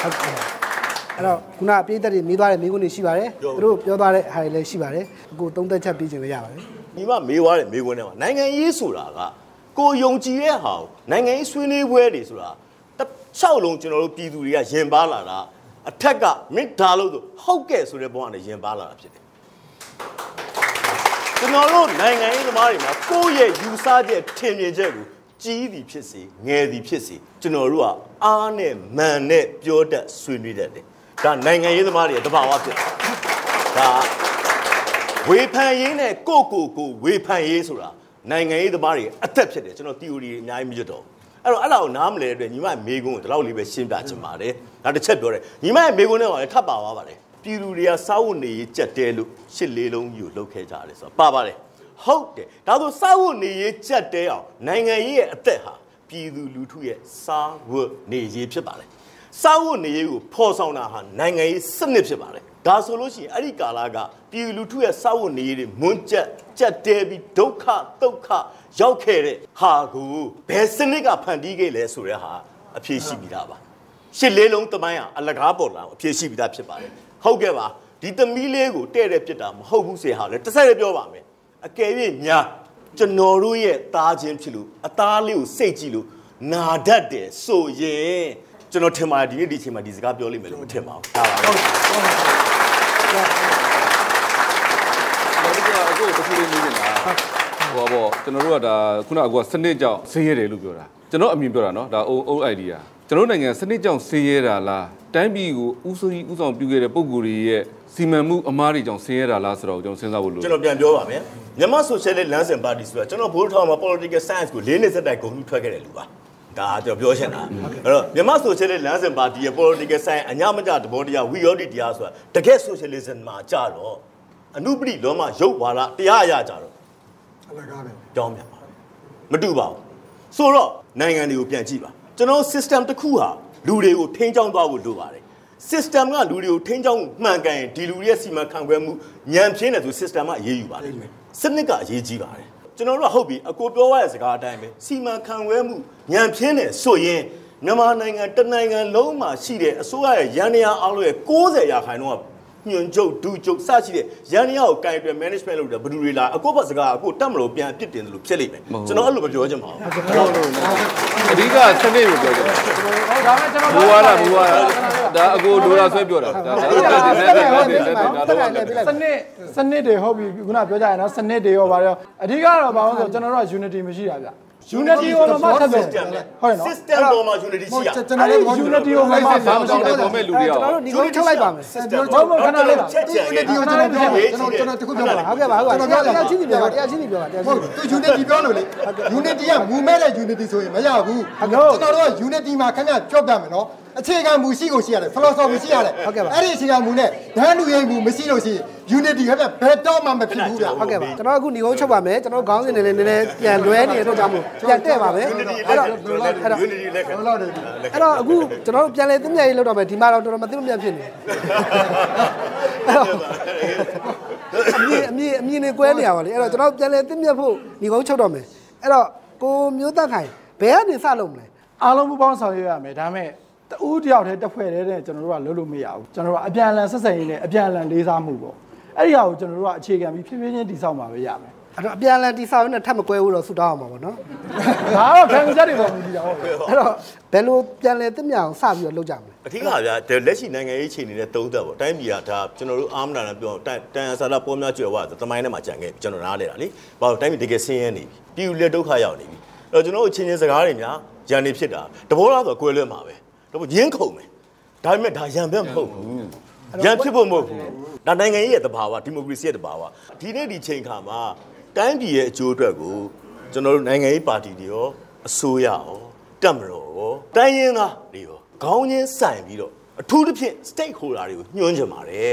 ဟုတ်ကဲ့အဲ့တော့ခုနပြည်သက်တွေမေးသွားတဲ့မေးခွန်းတွေရှိပါတယ်သူတို့ပြောသွားတဲ့ဟာတွေလည်းရှိပါတယ်အခုသုံးသက်ချက်ပြီးခြင်းလည်းရပါတယ်ဒီမှာမေးသွားတယ်မေးခွန်းထဲမှာနိုင်ငံရေးဆိုတာကကိုယုံကြည်တဲ့ဟာကိုနိုင်ငံရေးဆွေးနွေးပွဲတွေဆိုတာတစ်လျှောက်လုံးကျွန်တော်တို့ပြည်သူတွေကရင်ပါလာတာ အထက်ကမင်းဒါလို့ဆိုဟုတ်ကဲ့ဆိုတဲ့ဘဝနဲ့ရင်ပါလာတာဖြစ်တယ်ကျွန်တော်တို့နိုင်ငံရေးသမားတွေမှာကိုယ့်ရဲ့ယူဆချက်ထင်မြင်ချက်ကိုကြီးသည်ဖြစ်စေငယ်သည်ဖြစ်စေကျွန်တော်တို့ကအားနဲ့မာန်နဲ့ပြောတတ်ဆွေးနွေးတတ်တယ်ဒါနိုင်ငံရေးသမားတွေရဲ့တဘာဝဖြစ်တယ်ဒါဝေဖန်ရေးနဲ့ကိုကိုကိုဝေဖန်ရေးဆိုတာနိုင်ငံရေးသမားတွေအသက်ဖြစ်တယ်ကျွန်တော် theory တွေအများကြီးမကျွတ်တော့ဘူး အဲ့တော့အဲ့လောက်နားမလဲတဲ့အတွက်ညီမမေကွန်းကိုဒီလောက်လေးပဲရှင်းပြချင်ပါတယ်ဒါတစ်ချက်ပြောတယ်ညီမရဲ့မေကွန်းထဲမှာလည်းထပ်ပါသွားပါတယ်ပြည်သူတွေကစာဝတ်နေရေးကြက်တဲလို့ရှစ်လေးလုံးယူလှုပ်ခဲကြတယ်ဆိုတော့ပါပါတယ်ဟုတ်တယ်ဒါဆိုစာဝတ်နေရေးကြက်တဲအောင်နိုင်ငံရေးရဲ့အသက်ဟာပြည်သူလူထုရဲ့စာဝတ်နေရေးဖြစ်ပါတယ်စာဝတ်နေရေးကိုဖော်ဆောင်တာဟာနိုင်ငံရေးစနစ်ဖြစ်ပါတယ် ဒါဆိုလို့ရှိရင်အဲ့ဒီကာလကပြည်သူလူထုရဲ့စာဝတ်နေရေးတွေမွန်းကျက်ကြက်တဲပြီးဒုက္ခဒုက္ခရောက်ခဲ့တဲ့ဟာကိုဘယ်စနစ်ကဖန်တီးခဲ့လဲဆိုတဲ့ဟာအဖြေရှိပြီးသားပါရှစ်လေးလုံးတမိုင်းဟာအလကားပေါ်လာအဖြစ်ရှိပြီးသားဖြစ်ပါတယ်ဟုတ်ကဲ့ပါဒီသမီးလေးကိုတဲ့တဲ့ပြစ်တာမဟုတ်ဘူးစေဟာလေတစ်ဆက်လေးပြောပါမယ်အကယ်၍များကျွန်တော်တို့ရဲ့သားချင်းဖြစ်လို့အသားလေးကိုစိတ်ကြည့်လို့နာတတ်တယ်ဆိုရင် ကျွန်တော်ထင်ပါတယ်ဒီနေ့ဒီချိန်မှာဒီစကားပြောလိမ့်မယ်လို့မထင်ပါဘူးဒါပါပဲအခုတခုလေးမေးနေတာဟိုပါပေါ့ကျွန်တော်တို့ကဒါခုနကစနစ်ကြောင့်ဆင်းရဲတယ်လို့ပြောတာကျွန်တော်အမြင်ပြောတာနော်ဒါ old idea ကျွန်တော်နိုင်ငံစနစ်ကြောင့်ဆင်းရဲတာလားတိုင်းပြည်ကိုဥဆိုကြီးဥဆောင်ပြုခဲ့တဲ့ပုံကိုယ်တွေရဲ့စီမံမှုအမားတွေကြောင့်ဆင်းရဲတာလားဆိုတော့ကျွန်တော်စဉ်းစားဖို့လိုကျွန်တော်ပြန်ပြောပါမယ်မြန်မာ socialist လမ်းစဉ်ပါတီဆိုတာကျွန်တော်ဘိုးထောင်မှာ political science ကိုလေးနှစ်စက်တိုင်ဂုဏ်ပြုထွက်ခဲ့တဲ့လူပါ ဒါကျွန်တော်ပြောချင်တာအဲ့တော့မြန်မာ socialist လမ်းစဉ်ပါတီရဲ့ political science အညမကြသဘောတရားဝီယောတိတရားဆိုတာတကယ် socialism မှာကြတော့အနုပတိလောမရုပ်ဝါဒတရားအရာကြတော့အလကားပဲကြောင်းပြန်ပါမတူပါဘူးဆိုတော့နိုင်ငံတွေကိုပြန်ကြည့်ပါကျွန်တော် system တစ်ခုဟာလူတွေကိုထိန်းချောင်းသွားဖို့လိုပါတယ် system ကလူတွေကိုထိန်းချောင်းမှန်ကန်ရင်ဒီလူတွေရဲ့စီမံခန့်ခွဲမှုညံပြင်းတယ်ဆို system ကအရေးယူပါလိမ့်မယ်စနစ်ကအရေးကြီးပါတယ် ကျွန်တော်တို့ကဟုတ်ပြီအကိုပြောရတဲ့စကားအတိုင်းပဲစီမံခန့်ခွဲမှုညံပြင်းတယ်ဆိုရင်မြန်မာနိုင်ငံတစ်နိုင်ငံလုံးမှာရှိတဲ့အစိုးရရဲ့ရန်နေရအောင်လို့ရဲ့60ရာခိုင်နှုန်းက ညွန်ချုပ်ဒူချုပ်စရှိတဲ့ရန်ရအောင်ကိုင်တွယ် management လုပ်တာဘယ်သူတွေလာအကိုဘက်စကားအကိုတတ်မလို့ပြန်အပြစ်တင်တယ်လို့ဖြစ်လိမ့်မယ်ကျွန်တော်အဲ့လိုမပြောချင်ပါဘူးဟုတ်လို့အဓိကစနစ်ကိုပြောချင်တယ်ဟုတ်ဒါမှကျွန်တော်ဘူဝါလားဘူဝါလားဒါအကိုဒေါ်လာဆွဲပြောတာဒါဒါတက်တယ်တက်တယ်တက်တယ်တက်တယ်စနစ်စနစ်တွေဟုတ်ပြီခုနပြောကြရအောင်နော်စနစ်တွေရောဗါရောအဓိကတော့ဘာလို့ဆိုကျွန်တော်တို့က unity မရှိတာဗျ unity ကိုတော့မှဆက်တယ်ဟုတ်ရနော် system ပေါ်မှာ unity ရှိရကျွန်တော်တို့ unity ကိုမှမှဘာမရှိတော့ပေါ်မဲ့လူတွေရောကျွန်တော်တို့ဒီကုန်းထုတ်လိုက်ပါမယ်ဟုတ်ဟုတ်ခဏလေးပါချက်ချင်တယ်ဒီကိုကျွန်တော်ပြောကျွန်တော်ကျွန်တော်တခုပြောပါဟုတ်ကဲ့ပါဟုတ်ကဲ့တရားချင်းစီပြောပါတရားချင်းစီပြောပါတရားဟုချင်းတ်သူ unity ပြောလို့လေ unity ကမူမဲ့တဲ့ unity ဆိုရင်မရဘူးကျွန်တော်တို့က unity မှာခင်ဗျကြော့ပြမယ်နော် အခြေခံမူရှိကိုရှိရတယ် philosophy ရှိရတယ်အဲ့ဒီအခြေခံမူနဲ့ဒန်းလူရင်မူမရှိလို့ရှိရင် unity ခင်ဗျဘယ်တော့မှမဖြစ်ဘူးဗျဟုတ်ကဲ့ပါကျွန်တော်အခုညီကုန်းချုပ်ပါမယ်ကျွန်တော်ခေါင်းစဉ်တွေလည်းနည်းနည်းပြန်လွဲနေတဲ့အတွက်ကြောင့်မို့ပြန်တဲ့ပါမယ်အဲ့တော့အဲ့တော့ unity လက်ခံဘယ်လောက်တည်းအဲ့တော့အခုကျွန်တော်တို့ပြန်လဲသင်မြတ်ရေးလောက်တော့မယ်ဒီမှာတော့တော်တော်မသိမမြတ်ဖြစ်နေအမြင်အမြင်အမြင်တွေကွဲနေရပါလေအဲ့တော့ကျွန်တော်ပြန်လဲသင်မြတ်ဖို့ညီကုန်းချုပ်တော့မယ်အဲ့တော့ကိုမျိုးသက်ခိုင်ဘယ်ကနေစလုပ်မလဲအားလုံးပူပေါင်းဆောင်ရွက်ရမယ်ဒါမဲ့ တူးတယောက်တည်းတစ်ဖွဲ့တည်းနဲ့ကျွန်တော်တို့ကလုပ်လို့မရဘူးကျွန်တော်တို့ကအပြန်အလှန်ဆက်ဆံရေးနဲ့အပြန်အလှန်လေးစားမှုပေါ့အဲ့ဒီဟာကိုကျွန်တော်တို့ကအခြေခံပြီးဖြည်းဖြည်းချင်းတည်ဆောက်မှာပဲရမယ်အဲ့တော့အပြန်အလှန်တိဆောက်ရင်းနဲ့ထပ်မကွဲဘူးတော့ဆူတောင်းအောင်ပါဗောနော်ဒါတော့ခံစားချက်တွေပေါ်မူတည်တာဟုတ်ပြီအဲ့တော့ဘယ်လိုပြန်လဲသင်မြတ်အောင်စပြီးတော့လုပ်ကြမလဲအထင်ကဗျာလက်ရှိနိုင်ငံရေးအခြေအနေနဲ့သုံးသက်ပေါ့တိုင်းပြည်ကဒါကျွန်တော်တို့အာမနာနဲ့ပြောတန်တန်ဆာလာပေါ်များကျွယ်ဝသမိုင်းထဲမှာကြံခဲ့ပြီကျွန်တော်နားလဲတာလေဘာလို့တိုင်းပြည်တကယ်ဆင်းရဲနေပြီပြည်သူလက်ဒုက္ခရောက်နေပြီအဲ့တော့ကျွန်တော်တို့ချင်းချင်းစကားတွေများရန်နေဖြစ်တာတဘောလားဆိုကွဲလွဲမှာပဲ တော့ရင်းခုံမယ်ဒါပေမဲ့ဒါရန်ဘက်မဟုတ်ဘူးရန်ဖြစ်ဖို့မဟုတ်ဘူးဒါနိုင်ငံရေးရဲ့တဘာဝဒီမိုကရေစီရဲ့တဘာဝဒီနေ့ဒီချိန်ခါမှာတိုင်းပြည်ရဲ့အကျိုးအတွက်ကိုကျွန်တော်တို့နိုင်ငံရေးပါတီတွေရောအစိုးရရောတက်မတော်ရောတိုင်းရင်းသားတွေရောခေါင်းချင်းဆိုင်ပြီးတော့အထူးသဖြင့် stakeholder တွေကိုညှိုးချင်ပါတယ်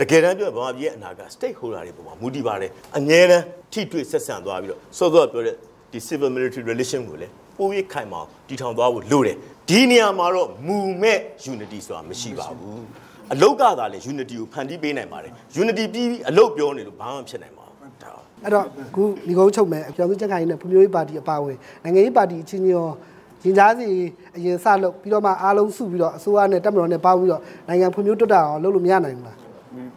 တကယ်တမ်းပြောရင်ဗမာပြည်ရဲ့အနာဂတ် stakeholder တွေပုံမှာမူတည်ပါတယ်အငြင်းတန်းထိတွေ့ဆက်ဆံသွားပြီးတော့စောစောပြောတဲ့ဒီ civil military relation ကိုလည်းပိုရခိုင်မာတည်ထောင်သွားဖို့လိုတယ် ဒီနေရာမှာတော့မူမဲ့ unity ဆိုတာမရှိပါဘူးအလုတ်ကသာလေ unity ကိုဖန်တီးပေးနိုင်ပါတယ် unity ပြီးပြီးအလုတ်ပြောနေလို့ဘာမှဖြစ်နိုင်ပါဘူးဒါအဲ့တော့အခုညီကုန်းချုပ်မယ်ပြောင်းစုချက်ခိုင်နဲ့ဖွံ့ဖြိုးရေးပါတီအပါအဝင်နိုင်ငံရေးပါတီအချင်းချင်းရောရင်ကြားစီအရင်စလုပ်ပြီးတော့မှအားလုံးစုပြီးတော့အစိုးရနဲ့တက်မတော်နဲ့ပေါင်းပြီးတော့နိုင်ငံဖွံ့ဖြိုးတိုးတက်အောင်လုပ်လို့မရနိုင်ဘူးလား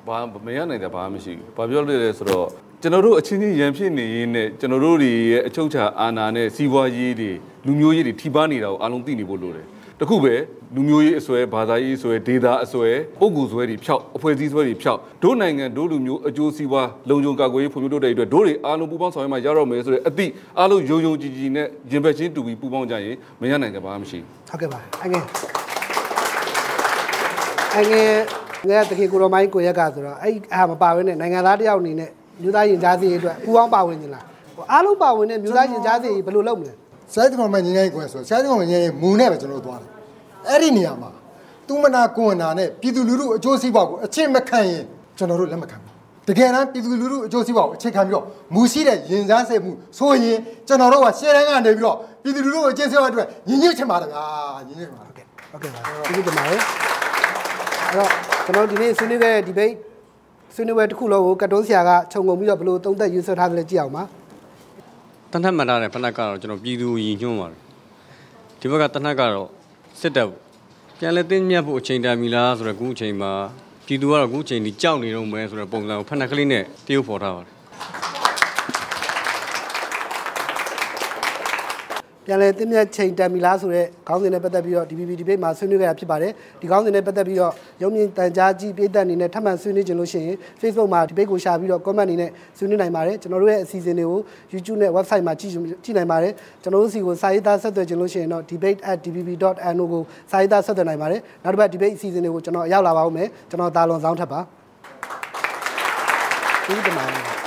ဘာမရနိုင်တဲ့ဘာမှမရှိဘူး။ဘာပြောလို့လဲဆိုတော့ ကျွန်တော်တို့အချင်းချင်းရန်ဖြစ်နေရင်းနဲ့ကျွန်တော်တို့တွေရဲ့အချုပ်ချာအာဏာနဲ့စီးပွားရေးတွေလူမျိုးရေးတွေထိပါနေတာကိုအားလုံးသိနေဖို့လိုတယ်။တခုပဲလူမျိုးရေးအစွဲဘာသာရေးအစွဲဒေတာအစွဲပုဂ္ဂိုလ်စွဲတွေဖြောက်အဖွဲ့အစည်းစွဲတွေဖြောက်ဒို့နိုင်ငံဒို့လူမျိုးအကျိုးစီးပွားလုံခြုံကာကွယ်ရေးဖွံ့ဖြိုးတိုးတက်ရေးအတွက်ဒို့တွေအားလုံးပူးပေါင်းဆောင်ရွက်မှရတော့မယ်ဆိုတဲ့အသည့်အားလုံးယုံယုံကြည်ကြည်နဲ့ရင်ဘတ်ချင်းတူပြီးပူးပေါင်းကြရင်မရနိုင်ကြဘာမှမရှိဘူးဟုတ်ကဲ့ပါအငယ်အငယ်ငယ်တကယ်ကိုရောမိုင်းကိုရက်ကဆိုတော့အဲ့အားမပါဘဲနဲ့နိုင်ငံသားတယောက်အနေနဲ့ မြို့သားရင်ကြားစီအတွက်ပူပေါင်းပါဝင်နေလားဟိုအားလုံးပါဝင်တဲ့မြို့သားရင်ကြားစီဘယ်လိုလုပ်မလဲစိုက်တကောင်မငင်းငင်းကွယ်ဆိုစိုက်တကောင်မငင်းငင်းမူနဲ့ပဲကျွန်တော်တို့သွားတယ်အဲ့ဒီနေရာမှာသူမနာကိုဝနာနဲ့ပြည်သူလူထုအကျိုးစီးပွားကိုအချင်းမခံရင်ကျွန်တော်တို့လက်မခံဘူးတကယ်တမ်းပြည်သူလူထုအကျိုးစီးပွားကိုအခြေခံပြီးတော့မူရှိတဲ့ရင်စားစိတ်မှုဆိုရင်ကျွန်တော်တို့ကရှယ်တန်းကနေပြီးတော့ပြည်သူလူထုကိုအခြေစောအတွက်ညီညွတ်ချင်ပါတယ်ဗျာညီညွတ်ပါဟုတ်ကဲ့ဟုတ်ကဲ့ပါကျေးဇူးတင်ပါတယ်အဲ့တော့ကျွန်တော်ဒီနေ့ဆွေးနွေးခဲ့တဲ့ debate ဆွေးနွေးပွဲတစ်ခုလုံးကိုကတ်တုံးဆရာကခြုံငုံပြီးတော့ဘယ်လိုသုံးသပ်ယူဆထားသလဲကြည့်အောင်ပါတနတ်မှတ်ထားတဲ့ဖက်နှက်ကတော့ကျွန်တော်ပြည်သူကိုယဉ်ညွှန်းပါတယ်ဒီဘက်ကတနတ်ကတော့စစ်တပ်ပြန်လဲတင်းမြတ်ဖို့အချိန်တန်ပြီလားဆိုတော့အခုအချိန်မှာပြည်သူကတော့အခုအချိန်ဒီကြောက်နေတော့မယ်ဆိုတဲ့ပုံစံကိုဖက်နှက်ကလေးနဲ့တရုပ်ဖော်ထားပါတယ် ပြန်လည်တင်းမြတ်ချိန်တန်ပြီလားဆိုတဲ့ခေါင်းစဉ်နဲ့ပတ်သက်ပြီးတော့ DPP debate မှာဆွေးနွေးခဲ့တာဖြစ်ပါတယ်ဒီခေါင်းစဉ်နဲ့ပတ်သက်ပြီးတော့ရုံမြင့်တန်ကြားကြီးပြည်သက်အနေနဲ့ထပ်မံဆွေးနွေးခြင်းလို့ရှိရင် Facebook မှာ debate ကိုရှာပြီးတော့ comment အနေနဲ့ဆွေးနွေးနိုင်ပါတယ်ကျွန်တော်တို့ရဲ့အစီအစဉ်တွေကို YouTube နဲ့ website မှာကြည့်ကြည့်နိုင်ပါတယ်ကျွန်တော်တို့စီကိုစာရေးသားဆက်သွယ်ခြင်းလို့ရှိရင်တော့ debate@dpp.no ကိုစာရေးသားဆက်သွယ်နိုင်ပါတယ်နောက်တစ်ပတ် debate အစီအစဉ်တွေကိုကျွန်တော်ရောက်လာပါဦးမယ်ကျွန်တော်တာလွန်ဆောင်ထပ်ပါကျေးဇူးတင်ပါတယ်